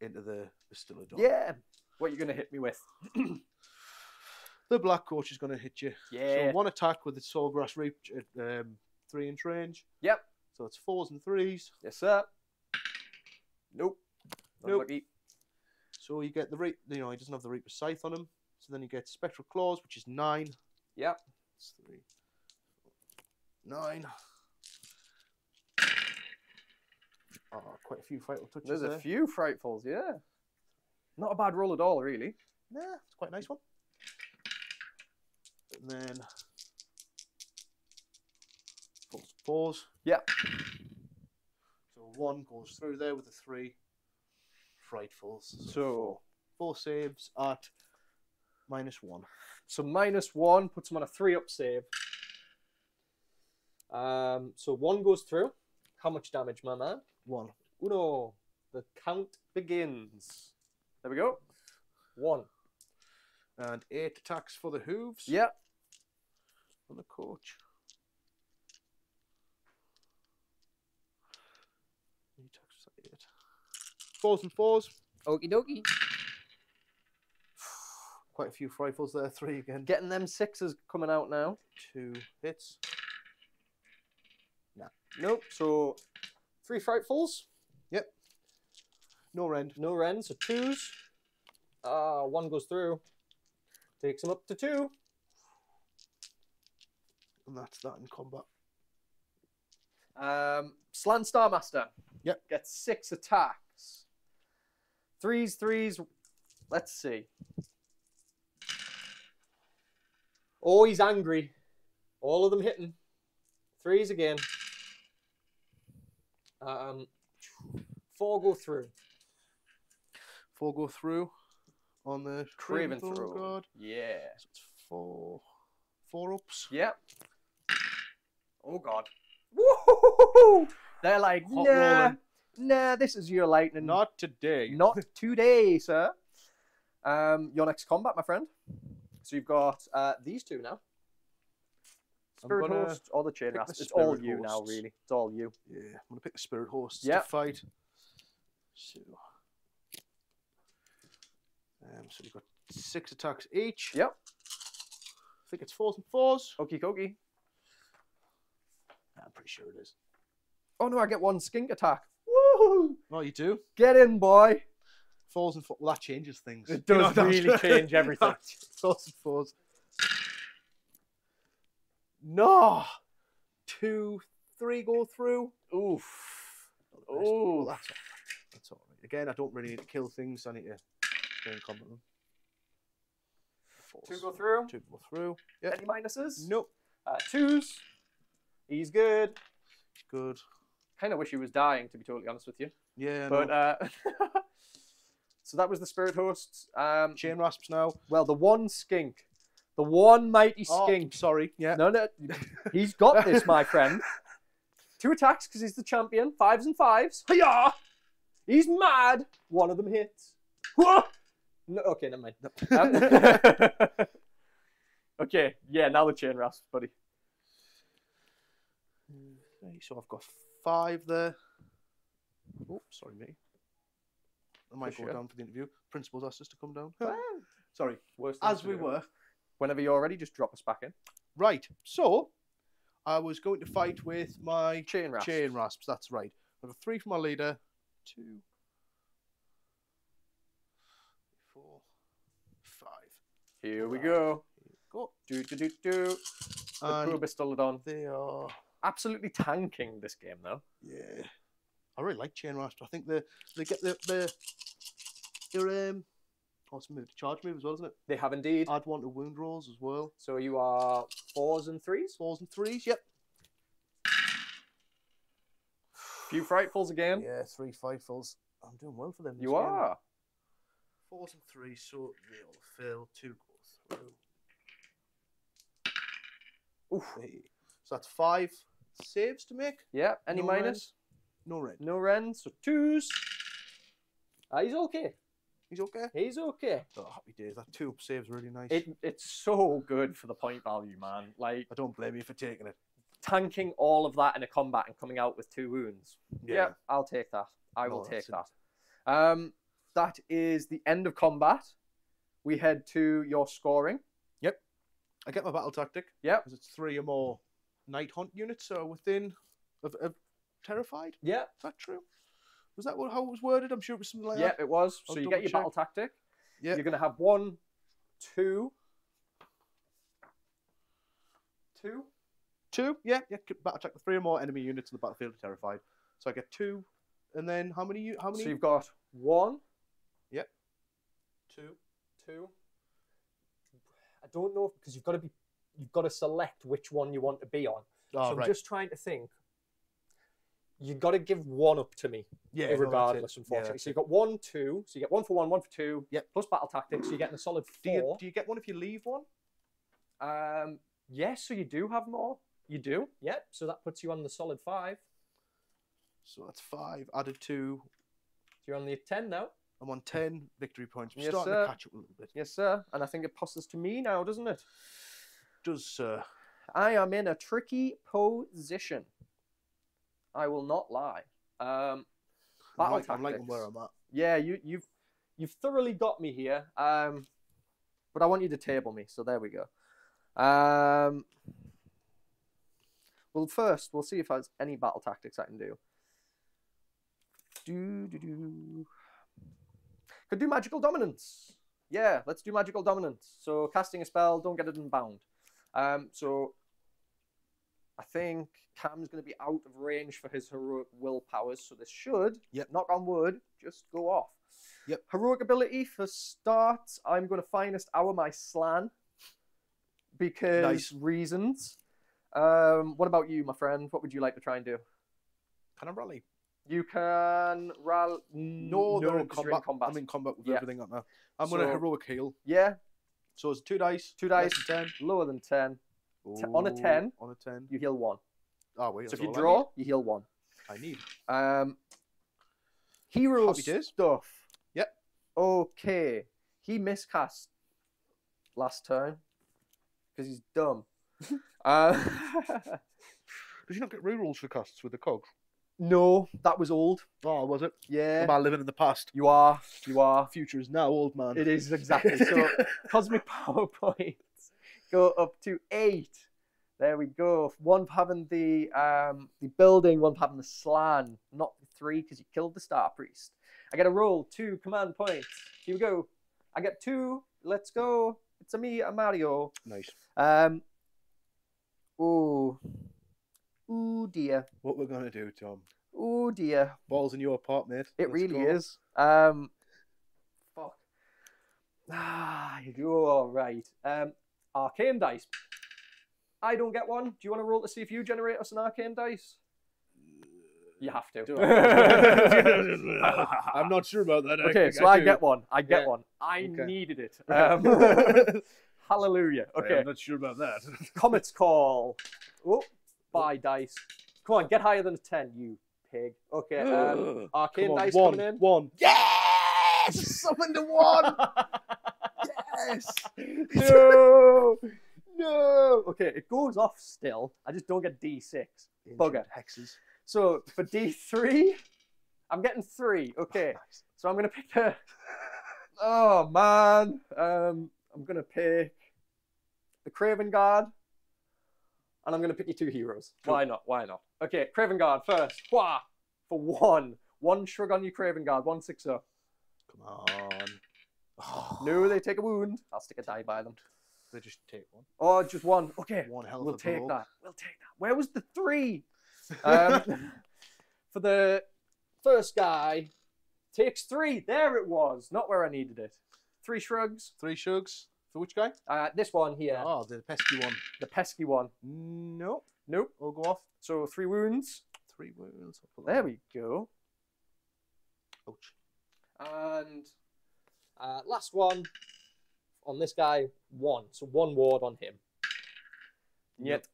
into the the Stilladon. Yeah. What are you going to hit me with? The black coach is gonna hit you. Yeah. So one attack with its Sawgrass Reach at um, three inch range. Yep. So it's fours and threes. Yes, sir. Nope. Nope. Unlucky. So you get the reap. You know he doesn't have the Reaper's Scythe on him. So then you get Spectral Claws, which is nine. Yep. That's three. Nine. Oh, quite a few vital touches There's there. a few frightfuls, yeah. Not a bad roll at all, really. Yeah, it's quite a nice one. And then fours, fours. Yep. So one goes through there with a three. Frightfuls. So, four saves at minus one. so minus one puts him on a three up save. Um, so one goes through. How much damage, my man? One. Uno. The count begins. There we go. One. And eight attacks for the hooves. Yep. On the coach. Eight attacks, is that? Fours and fours. Okie dokie. Quite a few rifles there. Three again. Getting them sixes coming out now. Two hits. Nah. Nope. So three frightfuls. Yep. No rend. No rend, so twos. Uh, one goes through. Takes him up to two. And that's that in combat. Um, Slann Starmaster. Yep. Gets six attacks. Threes, threes. Let's see. Oh, he's angry. All of them hitting. Threes again. Um, four go through. Four go through on the Craven Throw. Yeah. So it's four. Four ups. Yep. Oh God. They're like, Hot nah, rolling. nah. This is your lightning. Not today. Not today, sir. Um, your next combat, my friend. So you've got uh, these two now. Spirit gonna Host or the Chain the It's all Spirit you now, really. It's all you. Yeah, I'm gonna pick the spirit hosts Yep. to fight. So, um, so we've got six attacks each. Yep. I think it's fours and fours. Okie dokie. I'm pretty sure it is. Oh no, I get one skink attack. Woo! Oh, you do. Get in, boy. Fours and fours. Well, that changes things. It You know, does really change everything. fours and fours. No. Two, three go through. Oof. Oh, Ooh. that's all right. That's all right. Again, I don't really need to kill things. I need to stay in combat with them. Two Fours. go through. Two go through. Yeah. Any minuses? Nope. Uh, twos. He's good. Good. Kind of wish he was dying, to be totally honest with you. Yeah. But no. uh, So that was the spirit hosts. Um, Chain rasps now. well, the one skink, the one mighty Oh, skink. sorry. Yeah. No, no, he's got this, my friend. Two attacks because he's the champion. Fives and fives. Hiya! He's mad. One of them hits. Whoa! No, okay, never mind. Um, okay, yeah, now the chain rasps, buddy. Okay, so I've got five there. Oh, sorry, me. I might For go sure. down for the interview. Principal's asked us to come down. Well, Sorry. worst thing As to we do. were. Whenever you're ready, just drop us back in. Right. So, I was going to fight with my Chain rasp. chain rasps. That's right. I have a three for my leader. Two. Here we go. Go. Do do do do. The And Probistolodon. they are. Absolutely tanking this game though. Yeah. I really like chain rasps. I think they they get the the. They're um. Oh, it's a move, charge move as well, isn't it? They have indeed. Add one to wound rolls as well. So you are fours and threes. Fours and threes. Yep. Few frightfuls again. Yeah, three frightfuls. I'm doing well for them. this You game. are. Fours and threes, so they'll fill. Two go through. Oof. Hey. So that's five saves to make. Yeah. Any No minus? No red. No ren. So twos. Ah, he's okay. He's okay. He's okay. Oh, happy days. That two saves really nice. It it's so good for the point value, man. Like I don't blame you for taking it. tanking all of that in a combat and coming out with two wounds. Yeah, I'll take that. I will No, take that. Um, that is the end of combat. We head to your scoring. Yep. I get my battle tactic. Yep. Because it's three or more Nighthaunt units are within of, of terrified. Yeah, Is that true? Was that what, how it was worded? I'm sure it was something like yeah, that. it was. I'll So you get your check. battle tactic. Yeah. You're gonna have one, two, two. Two. Yeah. Yeah. Battle tactic. Three or more enemy units in the battlefield are terrified. So I get two, and then how many? How many? So you've got one, Yep. two. two. I don't know because you've got to be, you've got to select which one you want to be on. Oh, so I'm right. just trying to think. You've got to give one up to me, yeah. no, regardless, Yeah, unfortunately. that's so you've got one, two. So you get one for one, one for two. Yep. Plus battle tactics, so you're getting a solid do you four. do you get one if you leave one? Um, yes, so you do have more. You do. Yep. So that puts you on the solid five. So that's five added to. So you're on the ten now. I'm on ten victory points. I'm Yes, starting sir. to catch up a little bit. Yes, sir. And I think it passes to me now, doesn't it? Does uh, I am in a tricky position. I will not lie. Um, I'm, Battle like, I'm liking where I'm at. yeah, you, you've you've thoroughly got me here. Um, but I want you to table me. So there we go. Um, well, first we'll see if there's any battle tactics I can do. Do do do. Could do magical dominance. Yeah, let's do magical dominance. So casting a spell, don't get it unbound. Um, so I think Cam's going to be out of range for his heroic will powers, so this should, Yep. knock on wood, just go off. Yep. Heroic ability for start, I'm going to finest hour my Slann because Nice. reasons. Um, what about you, my friend? What would you like to try and do? Can I rally? You can rally. No, in 'cause you're combat. I'm in combat with Yeah. everything up now. I'm going to heroic heal. Yeah, So it's two dice. Two dice. than ten. lower than 10. T- on a 10. On a ten. You heal one. Oh wait. So if you draw, you heal one. I need. Um, hero Happy days. stuff. Yep. Okay. He miscast last turn because he's dumb. uh, Did you not get rerolls for costs with the cogs? No, that was old. Oh, was it? Yeah. Am I living in the past? You are. You are. Future is now, old man. It is exactly. So cosmic power points go up to eight. There we go. One for having the um the building, one for having the Slann, not the three because you killed the star priest. I get a roll, two command points. Here we go. I get two. Let's go. It's a me, a Mario. Nice. Um. Ooh. Ooh dear. What we're gonna do, Tom? Oh dear. Balls in your part, mate. It Let's really go. is. Um, fuck. Ah, you're all right. Um, arcane dice. I don't get one. Do you want to roll to see if you generate us an arcane dice? You have to. I? I'm not sure about that. okay, I, so I, do. get one. I get Yeah. one. I Okay. needed it. Um, hallelujah. Okay, I'm not sure about that. Comet's Call. Oh, bye, dice. Come on, get higher than a 10, you pig. Okay, um, arcane on, dice one, coming in. one. Yes! Summoned a one. yes. no! No! Okay, it goes off still. I just don't get D6. Bugger. Hexes. So for D3, I'm getting three. Okay, Nice. so I'm going to pick a. Oh, man. Um, I'm going to pick the Craven Guard. And I'm going to pick you two heroes. Cool. Why not? Why not? Okay, Craven Guard first. Wah! For one. One shrug on your Craven Guard. One six up. Come on. Oh, No, they take a wound. I'll stick a die by them. They just take one. Oh, just one. Okay, One hell of we'll a take blow. that. We'll take that. Where was the three? Um, for the first guy, takes three. There it was. Not where I needed it. Three shrugs. Three shugs. Which guy? Uh, this one here, Oh, the pesky one. the pesky one. Nope. Nope. We'll go off. So three wounds. Three wounds. I'll There we go. Ouch. And uh, last one on this guy, one. So one ward on him. Niet.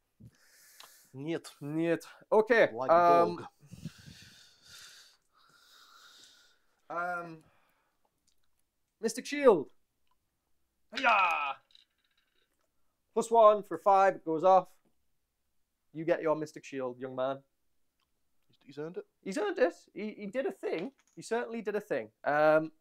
Niet. Niet. Okay. Like a um, dog. um, Mystic Shield. Yeah. Plus one for five. It goes off. You get your Mystic Shield, young man. He's earned it. He's earned it. He, he did a thing. He certainly did a thing. Um.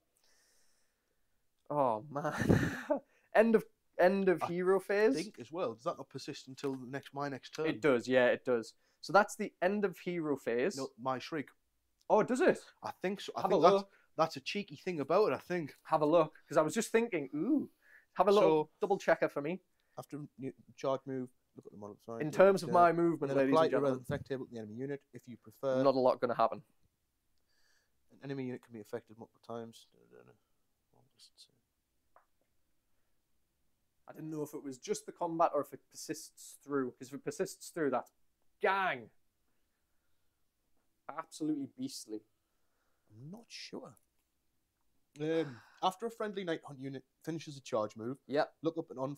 Oh man. end of end of I hero phase. I think as well. Does that not persist until the next my next turn? It does. Yeah, it does. So that's the end of hero phase. No, my shriek. Oh, does it? I think so. I Have a think that's, look. that's a cheeky thing about it. I think Have a look because I was just thinking. Ooh, have a little So- double checker for me. after new charge move, look at the modifier. In terms of my movement, then ladies apply and gentlemen, effect table to the enemy unit. If you prefer, not a lot going to happen. an enemy unit can be affected multiple times. I didn't know if it was just the combat or if it persists through. Because if it persists through, that's gang. Absolutely beastly. I'm not sure. Um, after a friendly Nighthaunt unit finishes a charge move, Yep. look up and on.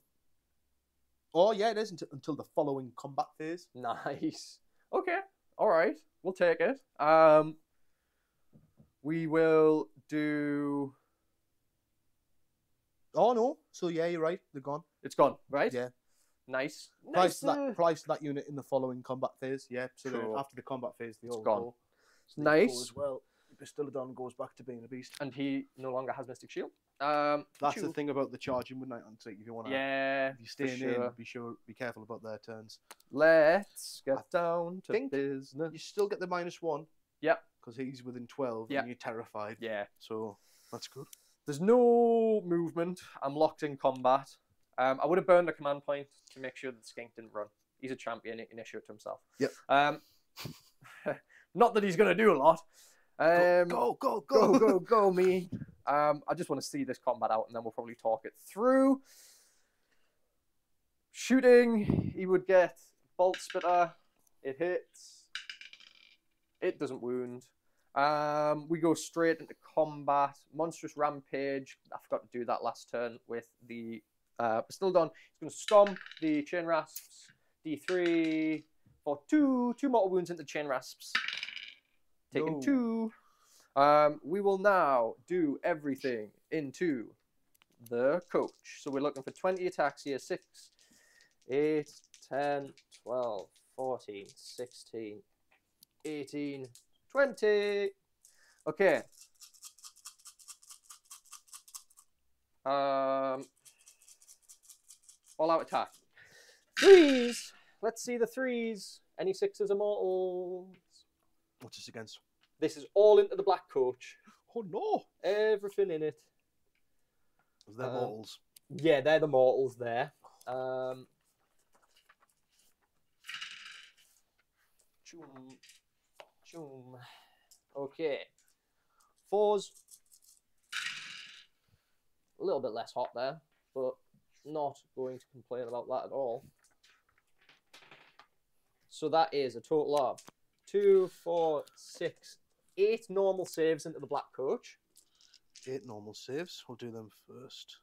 Oh yeah, it is until, the following combat phase. Nice. Okay. All right. We'll take it. Um, we will do. Oh no, so yeah, you're right. They're gone. It's gone, right? Yeah. Nice. Price nice. that uh, price that unit in the following combat phase. Yeah. So Cool. after the combat phase, they all gone. go. So they go Nice. as well. Bastiladon goes back to being a beast. And he no longer has Mystic Shield. Um, That's the thing about the charging with night if you want to, Yeah. if you're staying sure. in, be sure, be careful about their turns. Let's get I down to think business. You still get the minus one. Yep. Because he's within twelve, Yep. and you're terrified. Yeah. So that's good. There's no movement. I'm locked in combat. Um, I would have burned a command point to make sure that the skink didn't run. He's a champion. He can issue it to himself. Yep. Um, not that he's going to do a lot. Um, go, go, go, go, go, go, me. Um, I just want to see this combat out, and then we'll probably talk it through. Shooting, he would get bolt spitter. It hits. It doesn't wound. Um, we go straight into combat. Monstrous rampage. I forgot to do that last turn with the uh, Bastiladon. He's going to stomp the chain rasps. D3 for two, two mortal wounds into chain rasps. Taking No. two. Um, we will now do everything into the coach. So we're looking for 20 attacks here 6, 8, 10, 12, 14, 16, 18, 20. Okay. Um, all out attack. Threes. Let's see the threes. Any sixes immortals? What's this against? This is all into the black coach. Oh no! Everything in it. Was there Uh, mortals? Yeah, they're the mortals there. Um, choom, choom. Okay. Fours. A little bit less hot there, but not going to complain about that at all. So that is a total of two, four, six, eight normal saves into the black coach. Eight normal saves. We'll do them first.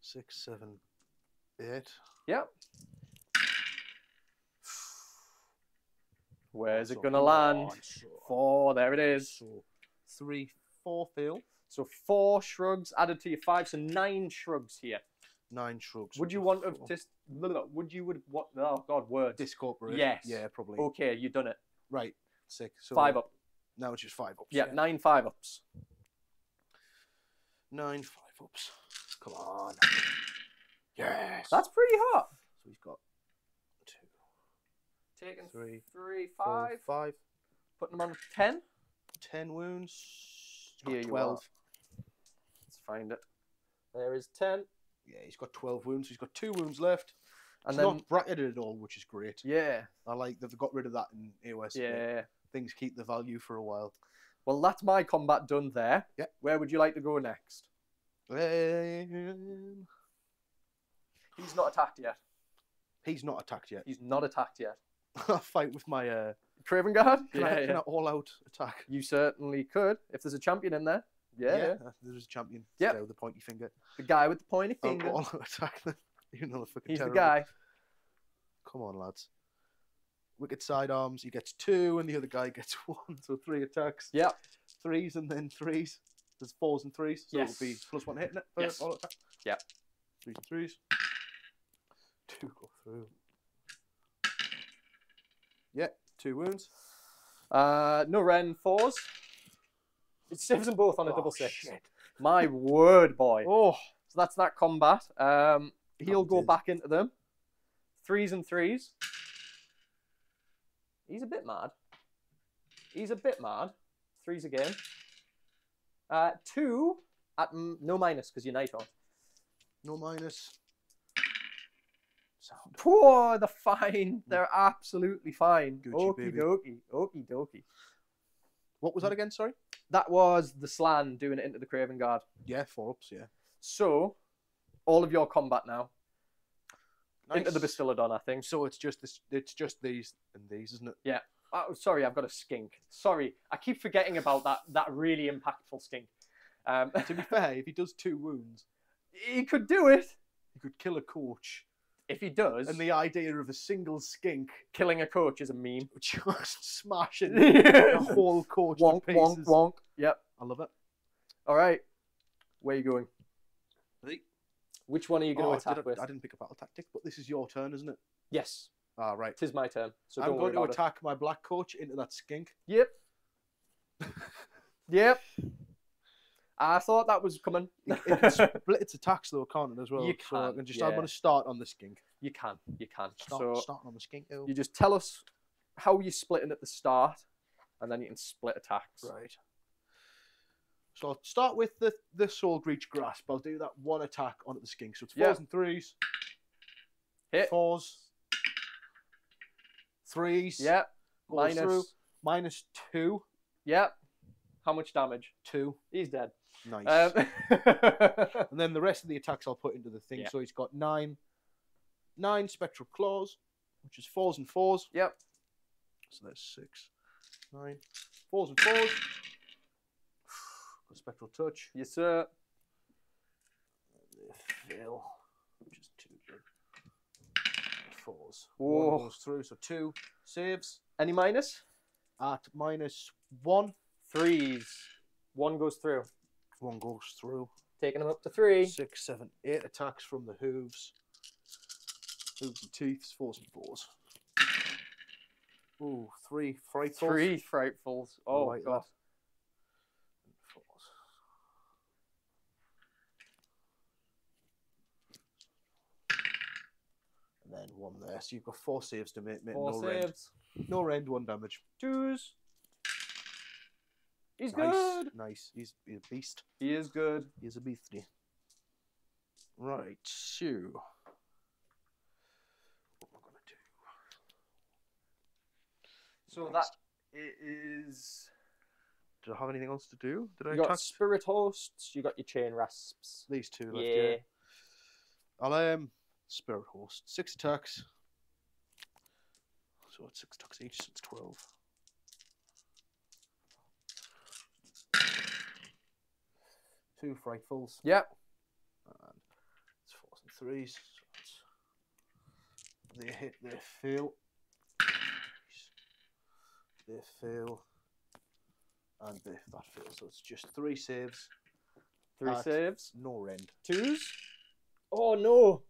Six, seven, eight. Yep. Where's it gonna land? on, Four. There it is. Three, four fail, So four shrugs added to your five, so nine shrugs here. nine shrugs. Would you want to just? Would you would what? Oh God, word. discorporate? Yes. Yeah, probably. Okay, you've done it. Right. Sick. So Five up. Now it's just five ups. Yeah, nine five ups. Nine five ups. Come on. Yes. That's pretty hot. so he's got two, Taking three, three, four, five, five, putting them on ten. ten wounds. He's Here you twelve. Let's find it. There is ten. Yeah, he's got twelve wounds. He's got two wounds left. And it's then not bracketed at all, which is great. yeah, I like that they've got rid of that in AOS. a bit. yeah. Things keep the value for a while. Well, that's my combat done there. Yep. Where would you like to go next? Um, He's not attacked yet. he's not attacked yet. He's not attacked yet. I'll fight with my uh, Craven Guard? can, yeah, I, yeah. can I all out attack? You certainly could. If there's a champion in there. Yeah. yeah. uh, there's a champion. There with the pointy finger. The guy with the pointy finger. I'll all out attack them. Even though they're fucking He's terrible. the guy. Come on, lads. Wicked sidearms. He gets two, and the other guy gets one. So three attacks. Yep. Threes and then threes. There's fours and threes. So Yes. it'll be plus one hitting it for Yes. all attack. Yep. Threes and threes. Two go through. Yeah, two wounds. Uh, no Ren fours. It saves them both on a Oh, double six. shit. My word, boy. Oh, So that's that combat. Um, he'll go back into them. Threes and threes. He's a bit mad. He's a bit mad. Threes again. Uh, two at m- no minus because you're Nighthaunt. no minus. Sound. Poor, they're fine. They're absolutely fine. Okie dokie. Okie dokie. What was that again? Sorry. That was the Slann doing it into the Craven Guard. Yeah, four ups. Yeah. So, all of your combat now into the Nice. Bastiladon, I think. So it's just this. It's just these and these, isn't it? Oh, sorry, I've got a skink. Sorry, I keep forgetting about that that really impactful skink. Um, to be fair, if he does two wounds, he could do it he could kill a coach. if he does. And the idea of a single skink killing a coach is a meme. just smashing a whole coach to pieces. wonk, wonk. Yep. I love it. All right. Where are you going? Which one are you going Oh, to attack did I, with? I didn't pick a battle tactic, but this is your turn, isn't it? Yes, Ah, right. tis my turn. So I'm going to attack my black coach into that skink. Yep. yep. I thought that was coming. It can split its attacks though, can't it, as well? You So I can, can just, I'm going to start on the skink. you can. You can. Start, so starting on the skink. you just tell us how you're splitting at the start, and then you can split attacks. Right. So I'll start with the, the Soulreach Grasp. I'll do that one attack onto the skink. So it's fours Yeah. and threes. Hit. Fours. Threes. Yep. Minus. through. Minus two. Yep. How much damage? Two. He's dead. Nice. Um, and then the rest of the attacks I'll put into the thing. Yeah. So he's got nine, nine spectral claws, which is fours and fours. yep. So that's six, nine, fours and fours. Spectral touch. Yes, sir. Fail, which is two good. Fours. Whoa. One goes through, so two saves Any minus? at minus one. Threes. One goes through. One goes through. Taking him up to three. Six, seven, eight attacks from the hooves. Hooves and teeth, fours and fours. Ooh, three frightful. Three frightfuls. Oh, like God. that. Fours. And then one there. So you've got four saves to make, make Four no rend. saves. No rend, one damage. Twos. He's nice, good. Nice. He's, he's a beast. He is good. He's a beastie. Right, so what am I gonna do? So that Next. i- is. Do I have anything else to do? Did I You got attack spirit hosts. You got your chain rasps. these two left? Yeah. Yeah. I'll um Spirit Host. Six attacks. So it's six attacks each, so it's 12. Two Frightfuls. Yep. And it's fours and threes. So they hit, they fail. They fail. And they, that fails. So it's just three saves. Three saves. No end. Twos. Oh no.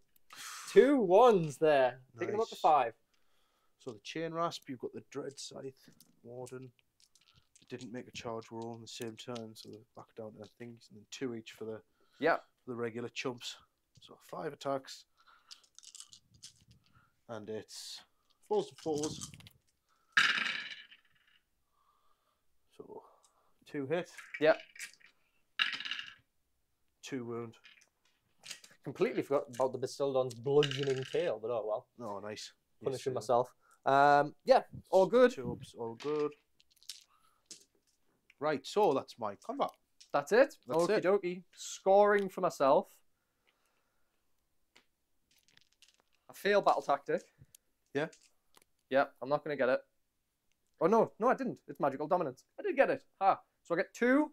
Two ones there. Taking them up to five. So the chain rasp, you've got the dread scythe, warden. Didn't make a charge roll on the same turn, so they're back down to things, and then two each for the yeah for the regular chumps. So five attacks, and it's fours and fours. So two hit. Yep. Two wound. Completely forgot about the Bastiladon's bludgeoning tail, but oh well. Oh, nice. Punishing Yes, myself. Um, yeah, all good. Two all good. Right, so that's my combat. That's it. That's Okie it. dokie. Scoring for myself. I fail battle tactic. Yeah. Yeah, I'm not going to get it. Oh, no. No, I didn't. It's magical dominance. I did get it. Ha. So I get two.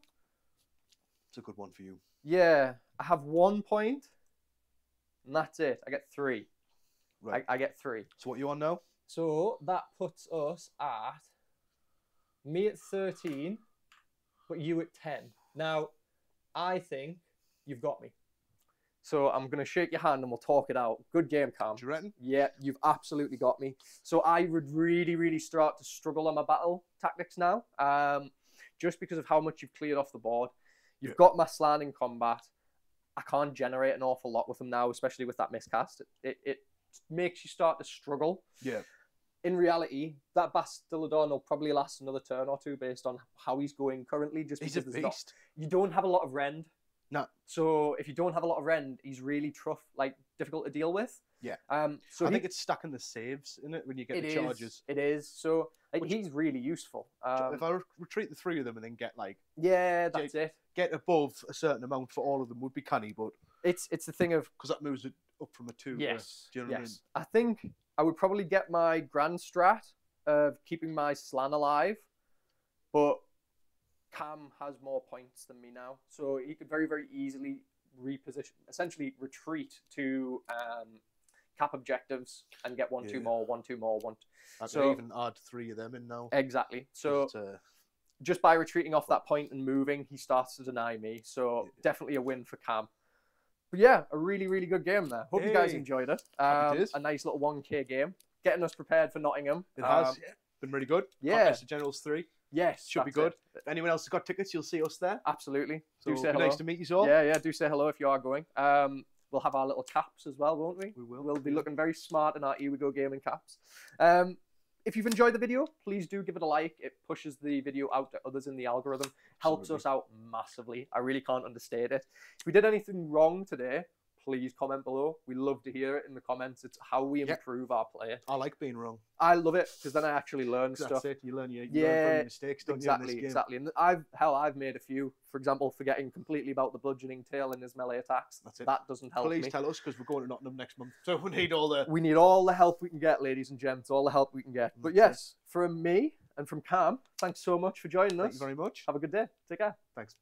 It's a good one for you. Yeah. I have one point, And that's it. I get three. Right. I, I get three. So what you on now? So that puts us at me at 13, but you at 10. Now, I think you've got me. So I'm going to shake your hand and we'll talk it out. Good game, Cam. Do you reckon? Yeah, you've absolutely got me. So I would really, really start to struggle on my battle tactics now, um, just because of how much you've cleared off the board. You've Yeah. got my Slann in combat. I can't generate an awful lot with them now, especially with that miscast. It, it, it makes you start to struggle. Yeah. In reality, that Bastiladon will probably last another turn or two based on how he's going currently. Just He's a because not- you don't have a lot of rend. No. So if you don't have a lot of rend, he's really tough, like difficult to deal with. Yeah. Um. So I he- think it's stuck in the saves in it when you get the is, charges. It is. So like, Which- he's really useful. Um, if I retreat the three of them and then get like yeah, that's it. Get above a certain amount for all of them would be canny, but It's it's the thing of because that moves it up from a two. to yes, do you know what I yes. I think I would probably get my grand strat of keeping my Slann alive, but Cam has more points than me now, so he could very very easily reposition, essentially retreat to um, cap objectives and get one two more, one two more, one. I So- even add three of them in now. Exactly. So Just, uh, just by retreating off that point and moving, he starts to deny me. So definitely a win for Cam. But yeah, a really, really good game there. Hope you guys enjoyed it. Um, a nice little 1K game. Getting us prepared for Nottingham. it has Um, yeah, been really good. yeah. Contest of Generals three. yes. Should be good. it. If anyone else has got tickets, you'll see us there. Absolutely. So do say hello. nice to meet you all. Yeah, yeah. Do say hello if you are going. Um, we'll have our little caps as well, won't we? We will. We'll be looking very smart in our Ere We Go Gaming caps. Um, if you've enjoyed the video, please do give it a like. It pushes the video out to others in the algorithm, helps Absolutely. us out massively. I really can't understate it. If we did anything wrong today, please comment below. We love to hear it in the comments. It's how we Yeah. improve our play. I like being wrong. I love it because then I actually learn stuff. That's it. You learn your, you learn from your mistakes. Don't Exactly, you, in this game? exactly. And I've hell, I've made a few. For example, forgetting completely about the bludgeoning tail in his melee attacks. That's it. That doesn't help Please me. tell us because we're going to Nottingham next month, so we need all the. We need all the help we can get, ladies and gents. All the help we can get. But yes, from me and from Cam, thanks so much for joining us. Thank you very much. Have a good day. Take care. Thanks.